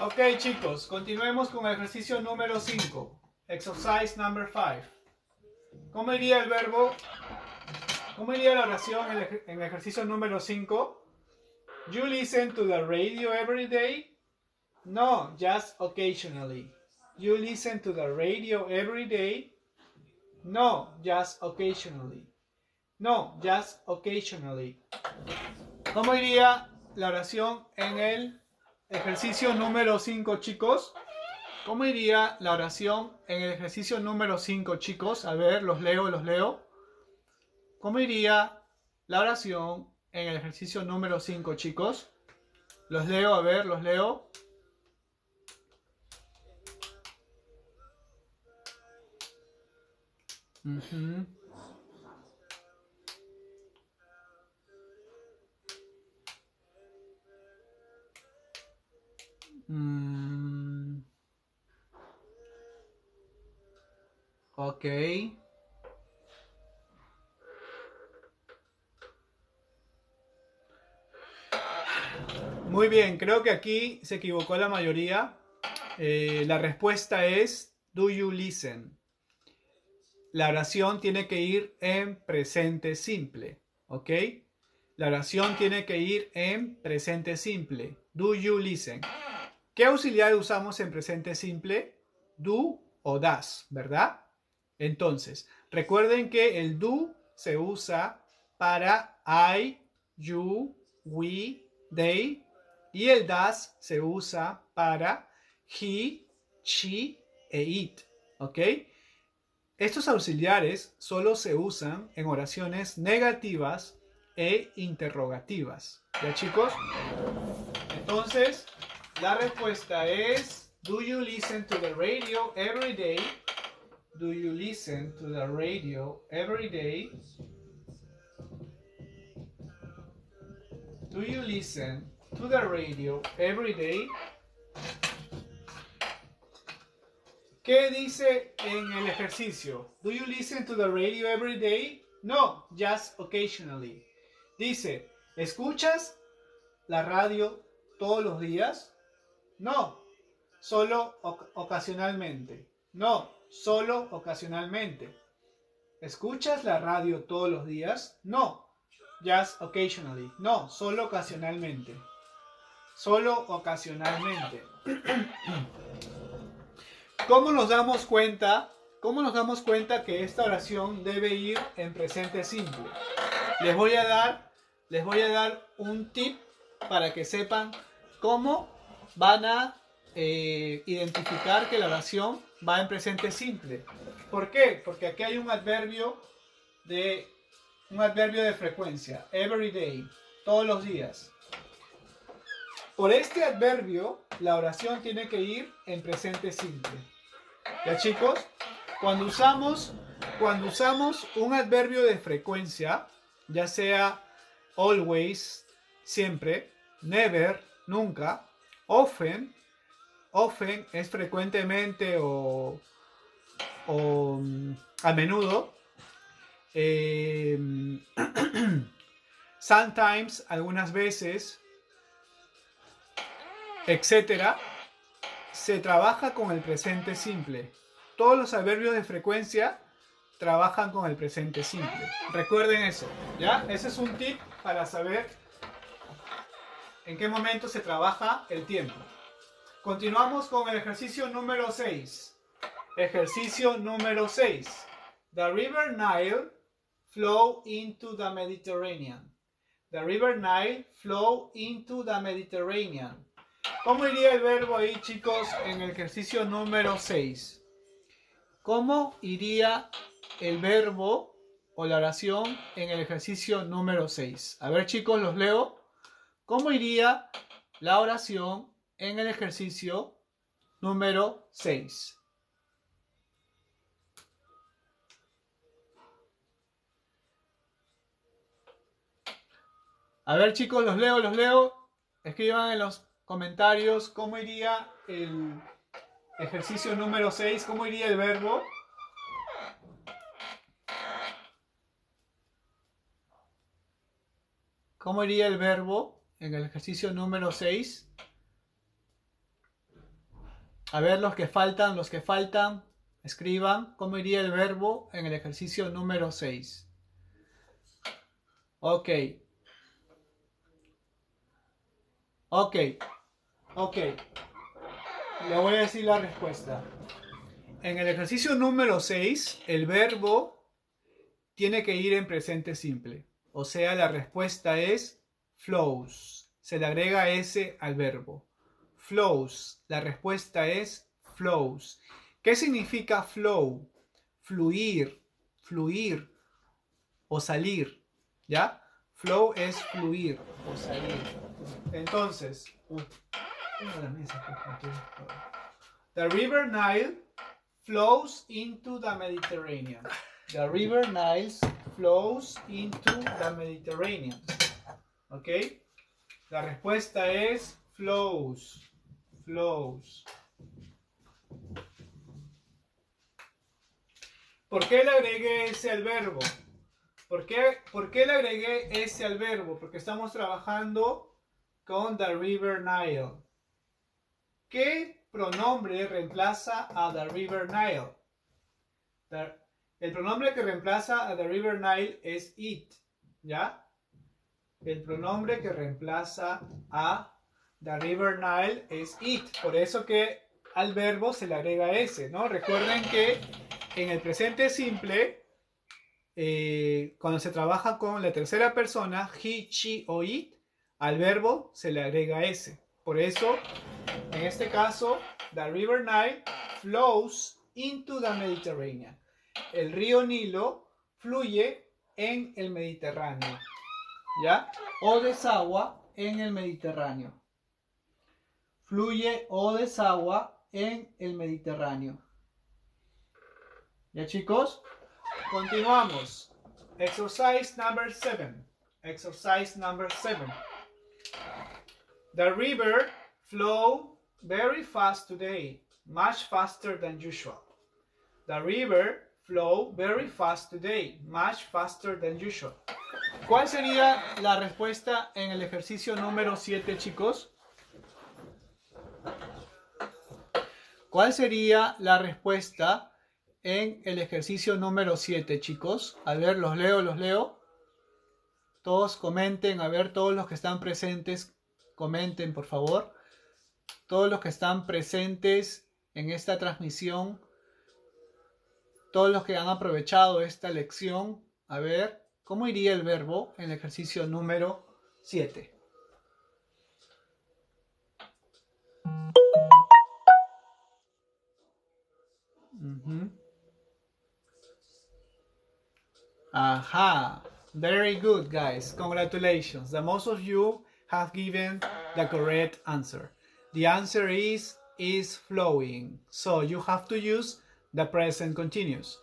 Ok, chicos, continuemos con el ejercicio número 5. Exercise number 5. ¿Cómo iría el verbo? ¿Cómo iría la oración en el, ejercicio número 5? You listen to the radio every day? No, just occasionally. You listen to the radio every day? No, just occasionally. No, just occasionally. ¿Cómo iría la oración en el ejercicio número 5, chicos? ¿Cómo iría la oración en el ejercicio número 5, chicos? A ver, los leo, los leo. ¿Cómo iría la oración en el ejercicio número 5, chicos? Los leo, a ver, los leo. Ujú. Mm. Ok. Muy bien, creo que aquí se equivocó la mayoría. Eh, la respuesta es, do you listen? la oración tiene que ir en presente simple, ¿ok? La oración tiene que ir en presente simple. Do you listen? ¿Qué auxiliar usamos en presente simple? Do o das, ¿verdad? Entonces, recuerden que el do se usa para I, you, we, they y el das se usa para he, she e it, ¿ok? Estos auxiliares solo se usan en oraciones negativas e interrogativas. ¿Ya chicos? Entonces, la respuesta es, do you listen to the radio every day? Do you listen to the radio every day? Do you listen to the radio every day? ¿Qué dice en el ejercicio? Do you listen to the radio every day? No, just occasionally. Dice, ¿escuchas la radio todos los días? No, solo ocasionalmente. No, solo ocasionalmente. ¿Escuchas la radio todos los días? No, just occasionally. No, solo ocasionalmente. Solo ocasionalmente. ¿Cómo nos damos cuenta? ¿Cómo nos damos cuenta que esta oración debe ir en presente simple? Les voy a dar les voy a dar un tip para que sepan cómo van a eh, identificar que la oración va en presente simple. ¿Por qué? Porque aquí hay un adverbio de un adverbio de frecuencia, every day, todos los días. Por este adverbio, la oración tiene que ir en presente simple. ¿Ya chicos? Cuando usamos, cuando usamos un adverbio de frecuencia, ya sea always, siempre, never, nunca, often, often es frecuentemente o, mm, a menudo, em, *clears throat* sometimes, algunas veces, etcétera, se trabaja con el presente simple. Todos los adverbios de frecuencia trabajan con el presente simple. Recuerden eso, ¿ya? Ese es un tip para saber en qué momento se trabaja el tiempo. Continuamos con el ejercicio número 6. Ejercicio número 6. The River Nile flow into the Mediterranean. The River Nile flow into the Mediterranean. ¿Cómo iría el verbo ahí, chicos, en el ejercicio número 6? ¿Cómo iría el verbo o la oración en el ejercicio número 6. A ver chicos, los leo. ¿Cómo iría la oración en el ejercicio número 6? A ver chicos, los leo, los leo. Escriban en los comentarios cómo iría el ejercicio número 6, cómo iría el verbo. ¿Cómo iría el verbo en el ejercicio número 6? A ver, los que faltan, los que faltan, escriban cómo iría el verbo en el ejercicio número 6. Ok. Ok. Ok. Le voy a decir la respuesta. En el ejercicio número 6, el verbo tiene que ir en presente simple. O sea, la respuesta es flows. Se le agrega S al verbo. Flows. La respuesta es flows. ¿Qué significa flow? Fluir, fluir o salir. ¿Ya? Flow es fluir o salir. Entonces, the River Nile flows into the Mediterranean. The River Nile flows into the Mediterranean. ¿Ok? La respuesta es flows. Flows. ¿Por qué le agregué ese al verbo? ¿Por qué, ¿Por qué le agregué ese al verbo? Porque estamos trabajando con the River Nile. ¿Qué pronombre reemplaza a the River Nile? El pronombre que reemplaza a the River Nile es it, ¿ya? El pronombre que reemplaza a the River Nile es it. Por eso que al verbo se le agrega s, ¿no? Recuerden que en el presente simple, eh, cuando se trabaja con la tercera persona, he, she o it, al verbo se le agrega s. Por eso, en este caso, the River Nile flows into the Mediterranean. El río Nilo fluye en el Mediterráneo. ¿Ya? O desagua en el Mediterráneo. Fluye o desagua en el Mediterráneo. ¿Ya chicos? Continuamos. Exercise number 7. Exercise number 7. The river flow very fast today, much faster than usual. The river flow very fast today, much faster than usual. ¿Cuál sería la respuesta en el ejercicio número 7, chicos? ¿Cuál sería la respuesta en el ejercicio número 7, chicos? A ver, los leo, los leo. Todos comenten, a ver, todos los que están presentes, comenten, por favor. Todos los que están presentes en esta transmisión, todos los que han aprovechado esta lección, a ver, ¿cómo iría el verbo en el ejercicio número 7? Aha, very good guys, congratulations. The most of you have given the correct answer. The answer is is flowing. So you have to use the present continuous.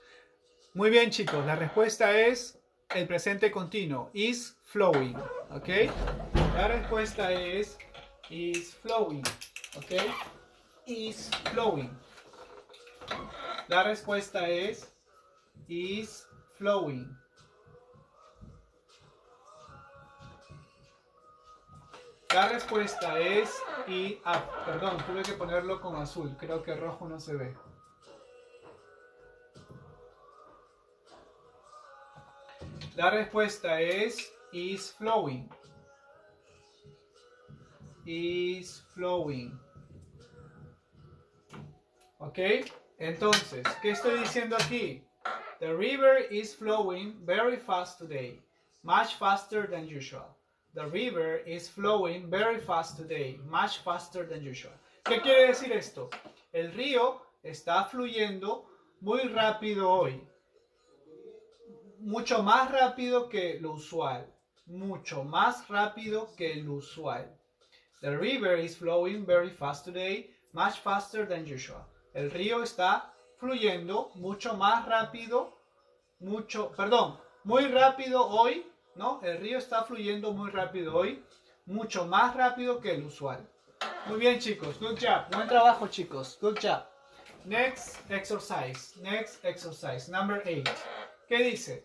Muy bien chicos, la respuesta es el presente continuo, is flowing, ¿ok? La respuesta es is flowing, ¿ok? Is flowing. La respuesta es is flowing. La respuesta es y perdón, tuve que ponerlo con azul, creo que rojo no se ve. La respuesta es is flowing. Is flowing. ¿Ok? Entonces, ¿qué estoy diciendo aquí? The river is flowing very fast today. Much faster than usual. The river is flowing very fast today. Much faster than usual. ¿Qué quiere decir esto? El río está fluyendo muy rápido hoy mucho más rápido que lo usual. Mucho más rápido que lo usual. The river is flowing very fast today, much faster than usual. El río está fluyendo mucho más rápido, mucho, perdón, muy rápido hoy, ¿no? El río está fluyendo muy rápido hoy, mucho más rápido que el usual. Muy bien, chicos. Good job. Buen trabajo, chicos. Good job. Next exercise. Next exercise. Number 8. ¿Qué dice?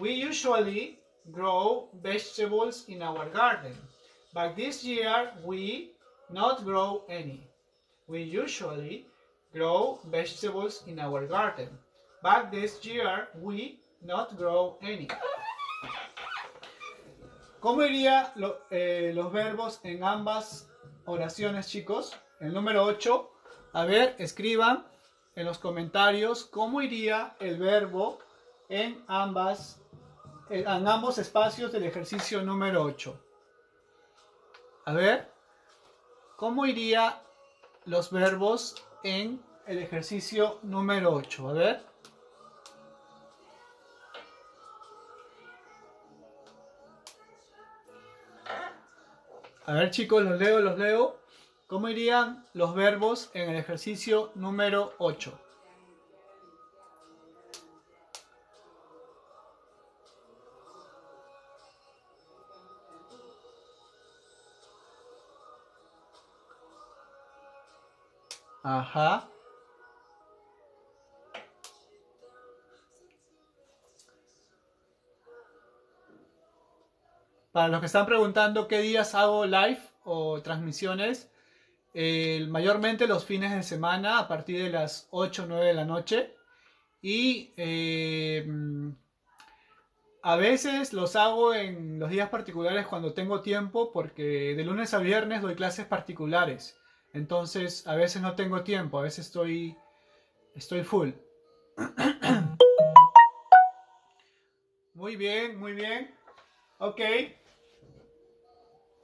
We usually grow vegetables in our garden, but this year we not grow any. We usually grow vegetables in our garden, but this year we not grow any. ¿Cómo irían eh, los verbos en ambas oraciones, chicos? El número 8. A ver, escriban en los comentarios cómo iría el verbo en ambas en ambos espacios del ejercicio número 8. A ver, ¿cómo iría los verbos en el ejercicio número 8? A ver. A ver chicos, los leo, los leo. ¿Cómo irían los verbos en el ejercicio número 8? Ajá. Para los que están preguntando qué días hago live o transmisiones, mayormente los fines de semana a partir de las 8 o 9 de la noche Y eh, a veces los hago en los días particulares cuando tengo tiempo porque de lunes a viernes doy clases particulares. Entonces a veces no tengo tiempo, a veces estoy, estoy full. *coughs* Muy bien, muy bien. Ok.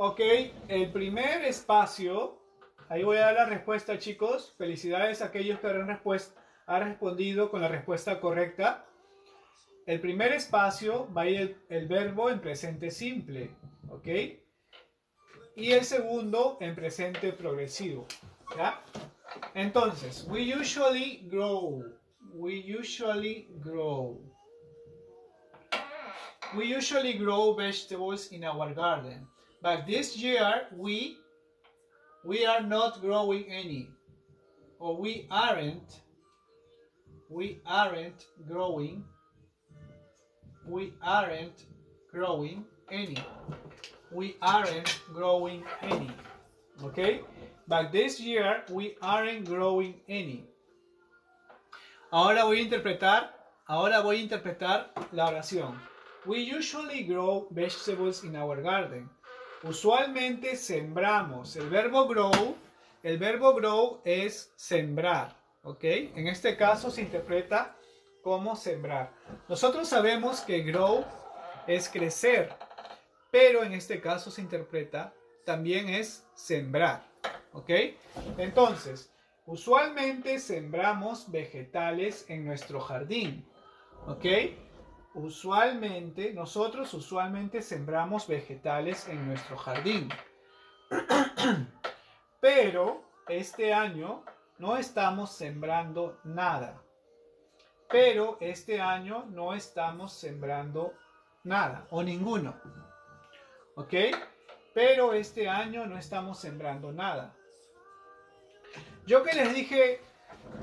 Ok, el primer espacio, ahí voy a dar la respuesta chicos. Felicidades a aquellos que han, respondido con la respuesta correcta. El primer espacio va a ir el, verbo en presente simple, ¿ok? Y el segundo en presente progresivo, ¿ya? Entonces, we usually grow, we usually grow. We usually grow vegetables in our garden, but this year we we are not growing any, or we aren't we aren't growing we aren't growing any. We aren't growing any. Okay? But this year we aren't growing any. Ahora voy a interpretar ahora voy a interpretar la oración. We usually grow vegetables in our garden usualmente sembramos el verbo grow el verbo grow es sembrar ¿ok? En este caso se interpreta como sembrar. Nosotros sabemos que grow es crecer, pero en este caso se interpreta también es sembrar, ¿ok? Entonces, usualmente sembramos vegetales en nuestro jardín, ¿ok? Usualmente, nosotros usualmente sembramos vegetales en nuestro jardín. *clears throat* Pero este año no estamos sembrando nada. Pero este año no estamos sembrando nada o ninguno. ¿Ok? Pero este año no estamos sembrando nada. Yo que les dije,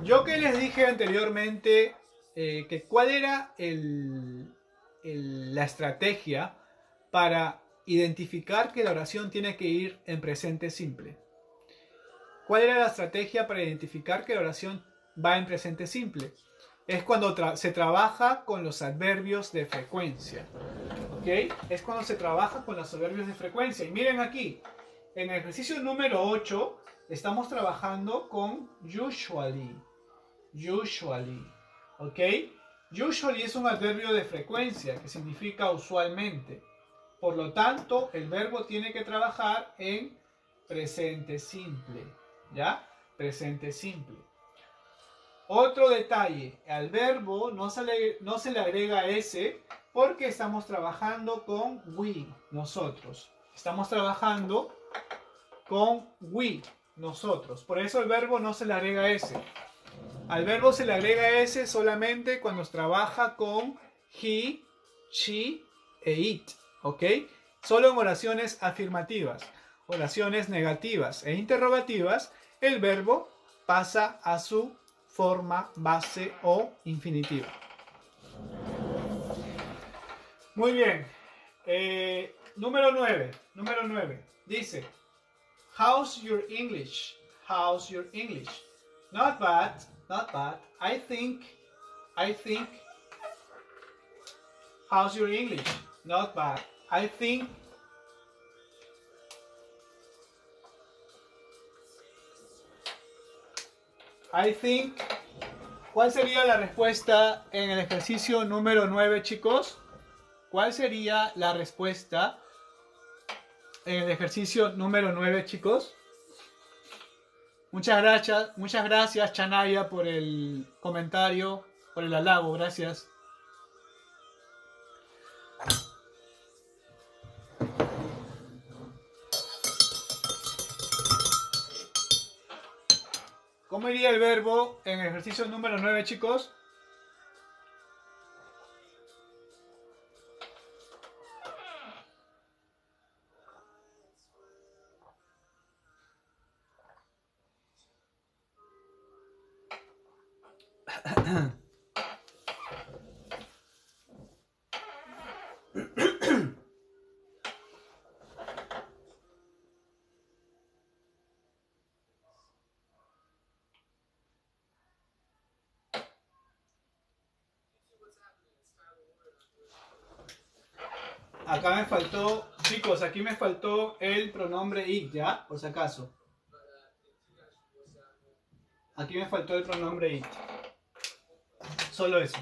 yo que les dije anteriormente eh, que cuál era la estrategia para identificar que la oración tiene que ir en presente simple. ¿Cuál era la estrategia para identificar que la oración va en presente simple? Es cuando se trabaja con los adverbios de frecuencia. ¿Ok? Es cuando se trabaja con los adverbios de frecuencia. Y miren aquí, en el ejercicio número 8 estamos trabajando con usually. Usually. ¿Ok? Usually es un adverbio de frecuencia que significa usualmente. Por lo tanto, el verbo tiene que trabajar en presente simple. ¿Ya? Presente simple. Otro detalle, al verbo no se, le, no se le agrega S porque estamos trabajando con we, nosotros. Estamos trabajando con we, nosotros. Por eso el verbo no se le agrega S. Al verbo se le agrega S solamente cuando trabaja con he, she e it. ¿Ok? Solo en oraciones afirmativas. Oraciones negativas e interrogativas el verbo pasa a su forma base o infinitiva. Muy bien. Eh, número 9. Número 9. Dice, How's your English? How's your English? Not bad, not bad. I think, I think. How's your English? Not bad. I think I think. ¿Cuál sería la respuesta en el ejercicio número 9, chicos? ¿Cuál sería la respuesta en el ejercicio número 9, chicos? Muchas gracias, muchas gracias, Chanaya, por el comentario, por el halago. Gracias. ¿Cómo iría el verbo en ejercicio número 9, chicos? Acá me faltó, chicos, aquí me faltó el pronombre it, ¿ya? Por si acaso. Aquí me faltó el pronombre it. Solo eso.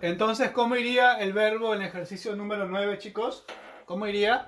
Entonces, ¿cómo iría el verbo en ejercicio número 9, chicos? ¿Cómo iría?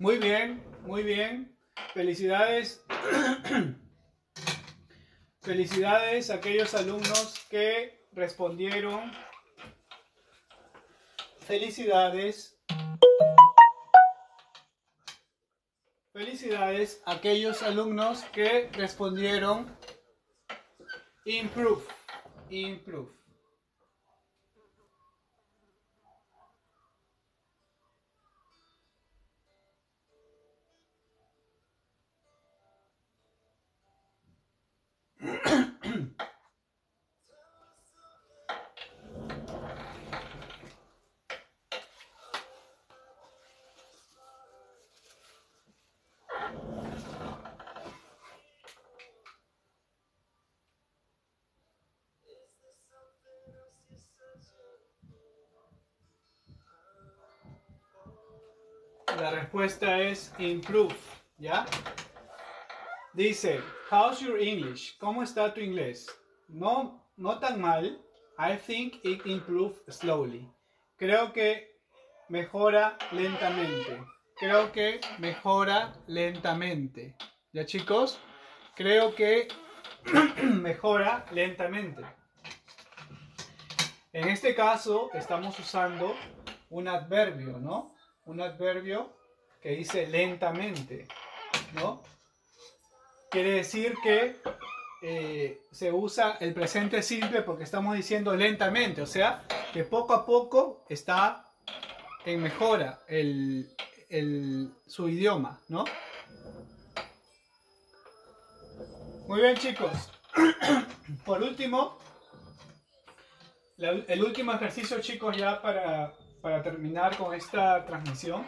Muy bien, muy bien. Felicidades. *clears throat* Felicidades a aquellos alumnos que respondieron. Felicidades. Felicidades a aquellos alumnos que respondieron. Improve. Improve. Respuesta es improve, ¿ya? Dice, how's your English? ¿Cómo está tu inglés? No, no tan mal. I think it improved slowly. Creo que mejora lentamente. Creo que mejora lentamente. ¿Ya chicos? Creo que *clears throat* mejora lentamente. En este caso estamos usando un adverbio, ¿no? Un adverbio que dice lentamente, ¿no? Quiere decir que eh, se usa el presente simple porque estamos diciendo lentamente, o sea, que poco a poco está en mejora el, su idioma, ¿no? Muy bien, chicos. *clears throat* Por último, el último ejercicio, chicos, ya para, para terminar con esta transmisión.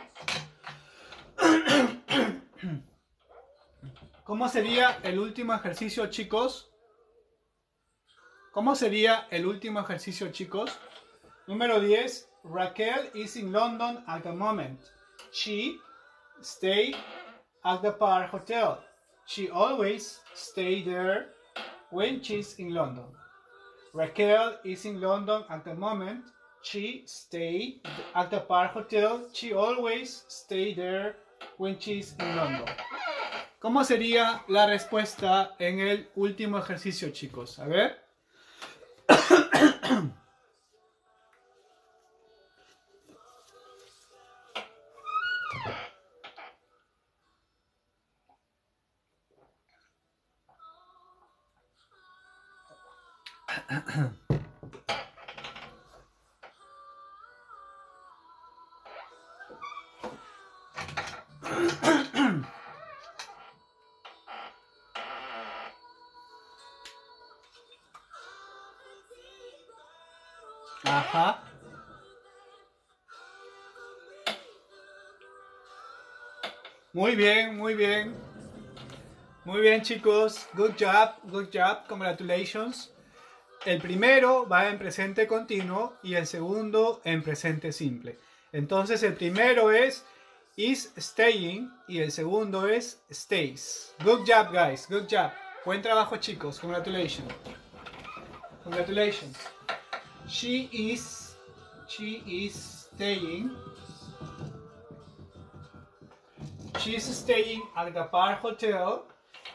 ¿Cómo sería el último ejercicio, chicos? ¿Cómo sería el último ejercicio, chicos? Número 10. Raquel is in London at the moment. She stay at the Park Hotel. She always stay there when she's in London. Raquel is in London at the moment. She stay at the Park Hotel. She always stay there when she's in London. ¿Cómo sería la respuesta en el último ejercicio, chicos? A ver. Muy bien, muy bien. Muy bien, chicos. Good job, good job. Congratulations. El primero va en presente continuo y el segundo en presente simple. Entonces el primero es is staying y el segundo es stays. Good job, guys. Good job. Buen trabajo, chicos. Congratulations. Congratulations. She is she is staying She's staying at the Park Hotel.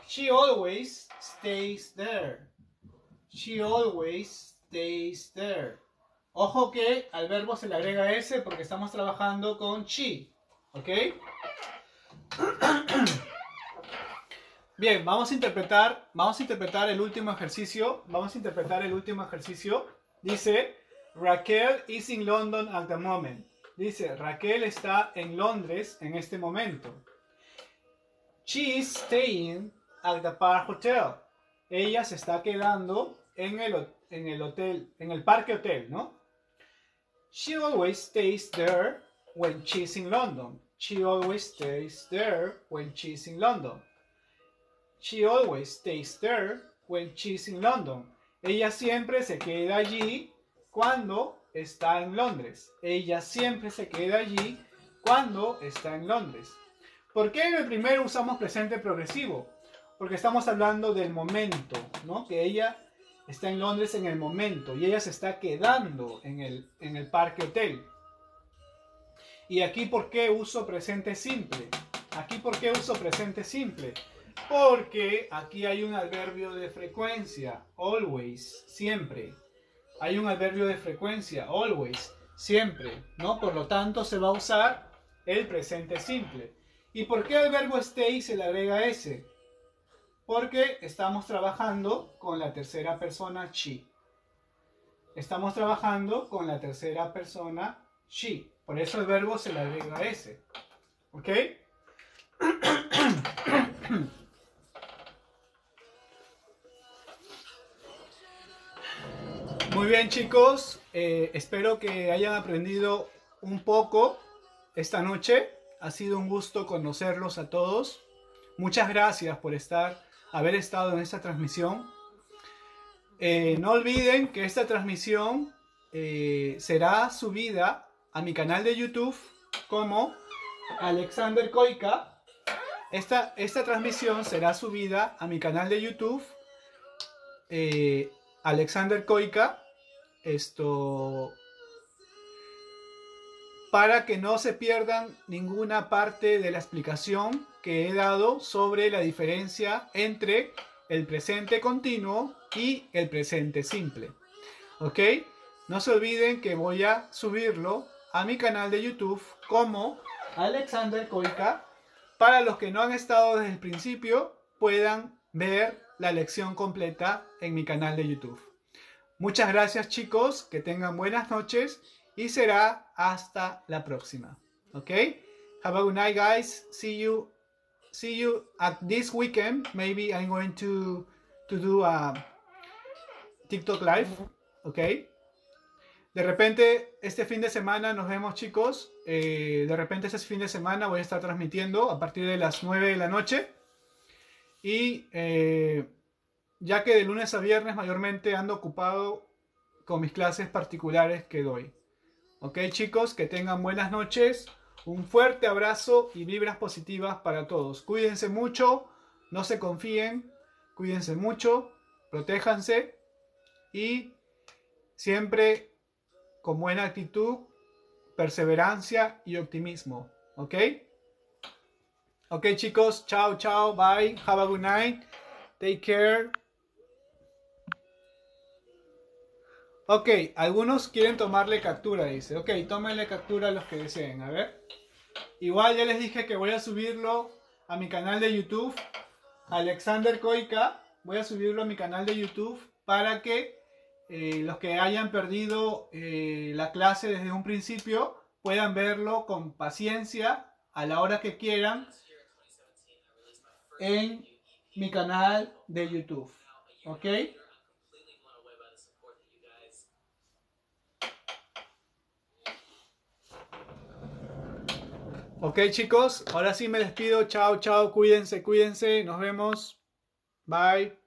She always stays there. She always stays there. Ojo que al verbo se le agrega S porque estamos trabajando con she. ¿Ok? *clears throat* Bien, vamos a interpretar, vamos a interpretar el último ejercicio. Vamos a interpretar el último ejercicio. Dice, Raquel is in London at the moment. Dice, Raquel está en Londres en este momento. She is staying at the Park Hotel. Ella se está quedando en el, en el hotel, en el parque hotel, ¿no? She always stays there when she's in London. She always stays there when she's in London. She always stays there when she's in London. Ella siempre se queda allí cuando está en Londres. Ella siempre se queda allí cuando está en Londres. ¿Por qué en el primero usamos presente progresivo? Porque estamos hablando del momento, ¿no? Que ella está en Londres en el momento y ella se está quedando en el, en el parque hotel. Y aquí, ¿por qué uso presente simple? Aquí, ¿por qué uso presente simple? Porque aquí hay un adverbio de frecuencia, always, siempre. Hay un adverbio de frecuencia, always, siempre, ¿no? Por lo tanto, se va a usar el presente simple. ¿Y por qué al verbo stay se le agrega s? Porque estamos trabajando con la tercera persona she. Estamos trabajando con la tercera persona she. Por eso el verbo se le agrega s. ¿Ok? Muy bien chicos, eh, espero que hayan aprendido un poco esta noche. Ha sido un gusto conocerlos a todos. Muchas gracias por estar, haber estado en esta transmisión. Eh, no olviden que esta transmisión eh, será subida a mi canal de YouTube como Alexander Koika. Esta, esta transmisión será subida a mi canal de YouTube Alexander Koika esto para que no se pierdan ninguna parte de la explicación que he dado sobre la diferencia entre el presente continuo y el presente simple. ¿Ok? No se olviden que voy a subirlo a mi canal de YouTube como Alexander Koika para los que no han estado desde el principio puedan ver la lección completa en mi canal de YouTube. Muchas gracias chicos, que tengan buenas noches y será hasta la próxima. ¿Ok? Have a good night guys. See you see you at this weekend. Maybe I'm going to to do a TikTok live. ¿Ok? De repente, este fin de semana nos vemos chicos. Eh, de repente ese fin de semana voy a estar transmitiendo a partir de las 9 de la noche. Y eh, ya que de lunes a viernes mayormente ando ocupado con mis clases particulares que doy. Ok chicos, que tengan buenas noches, un fuerte abrazo y vibras positivas para todos. Cuídense mucho, no se confíen, cuídense mucho, protéjanse y siempre con buena actitud, perseverancia y optimismo. ¿Ok? Ok chicos, chao, chao, bye, have a good night, take care. Ok, algunos quieren tomarle captura, dice. Ok, tómenle captura a los que deseen, a ver. Igual ya les dije que voy a subirlo a mi canal de YouTube, Alexander Koika. Voy a subirlo a mi canal de YouTube para que eh, los que hayan perdido eh, la clase desde un principio puedan verlo con paciencia a la hora que quieran en mi canal de YouTube. ¿Ok? Ok chicos, ahora sí me despido. Chao, chao, cuídense, cuídense. Nos vemos. Bye.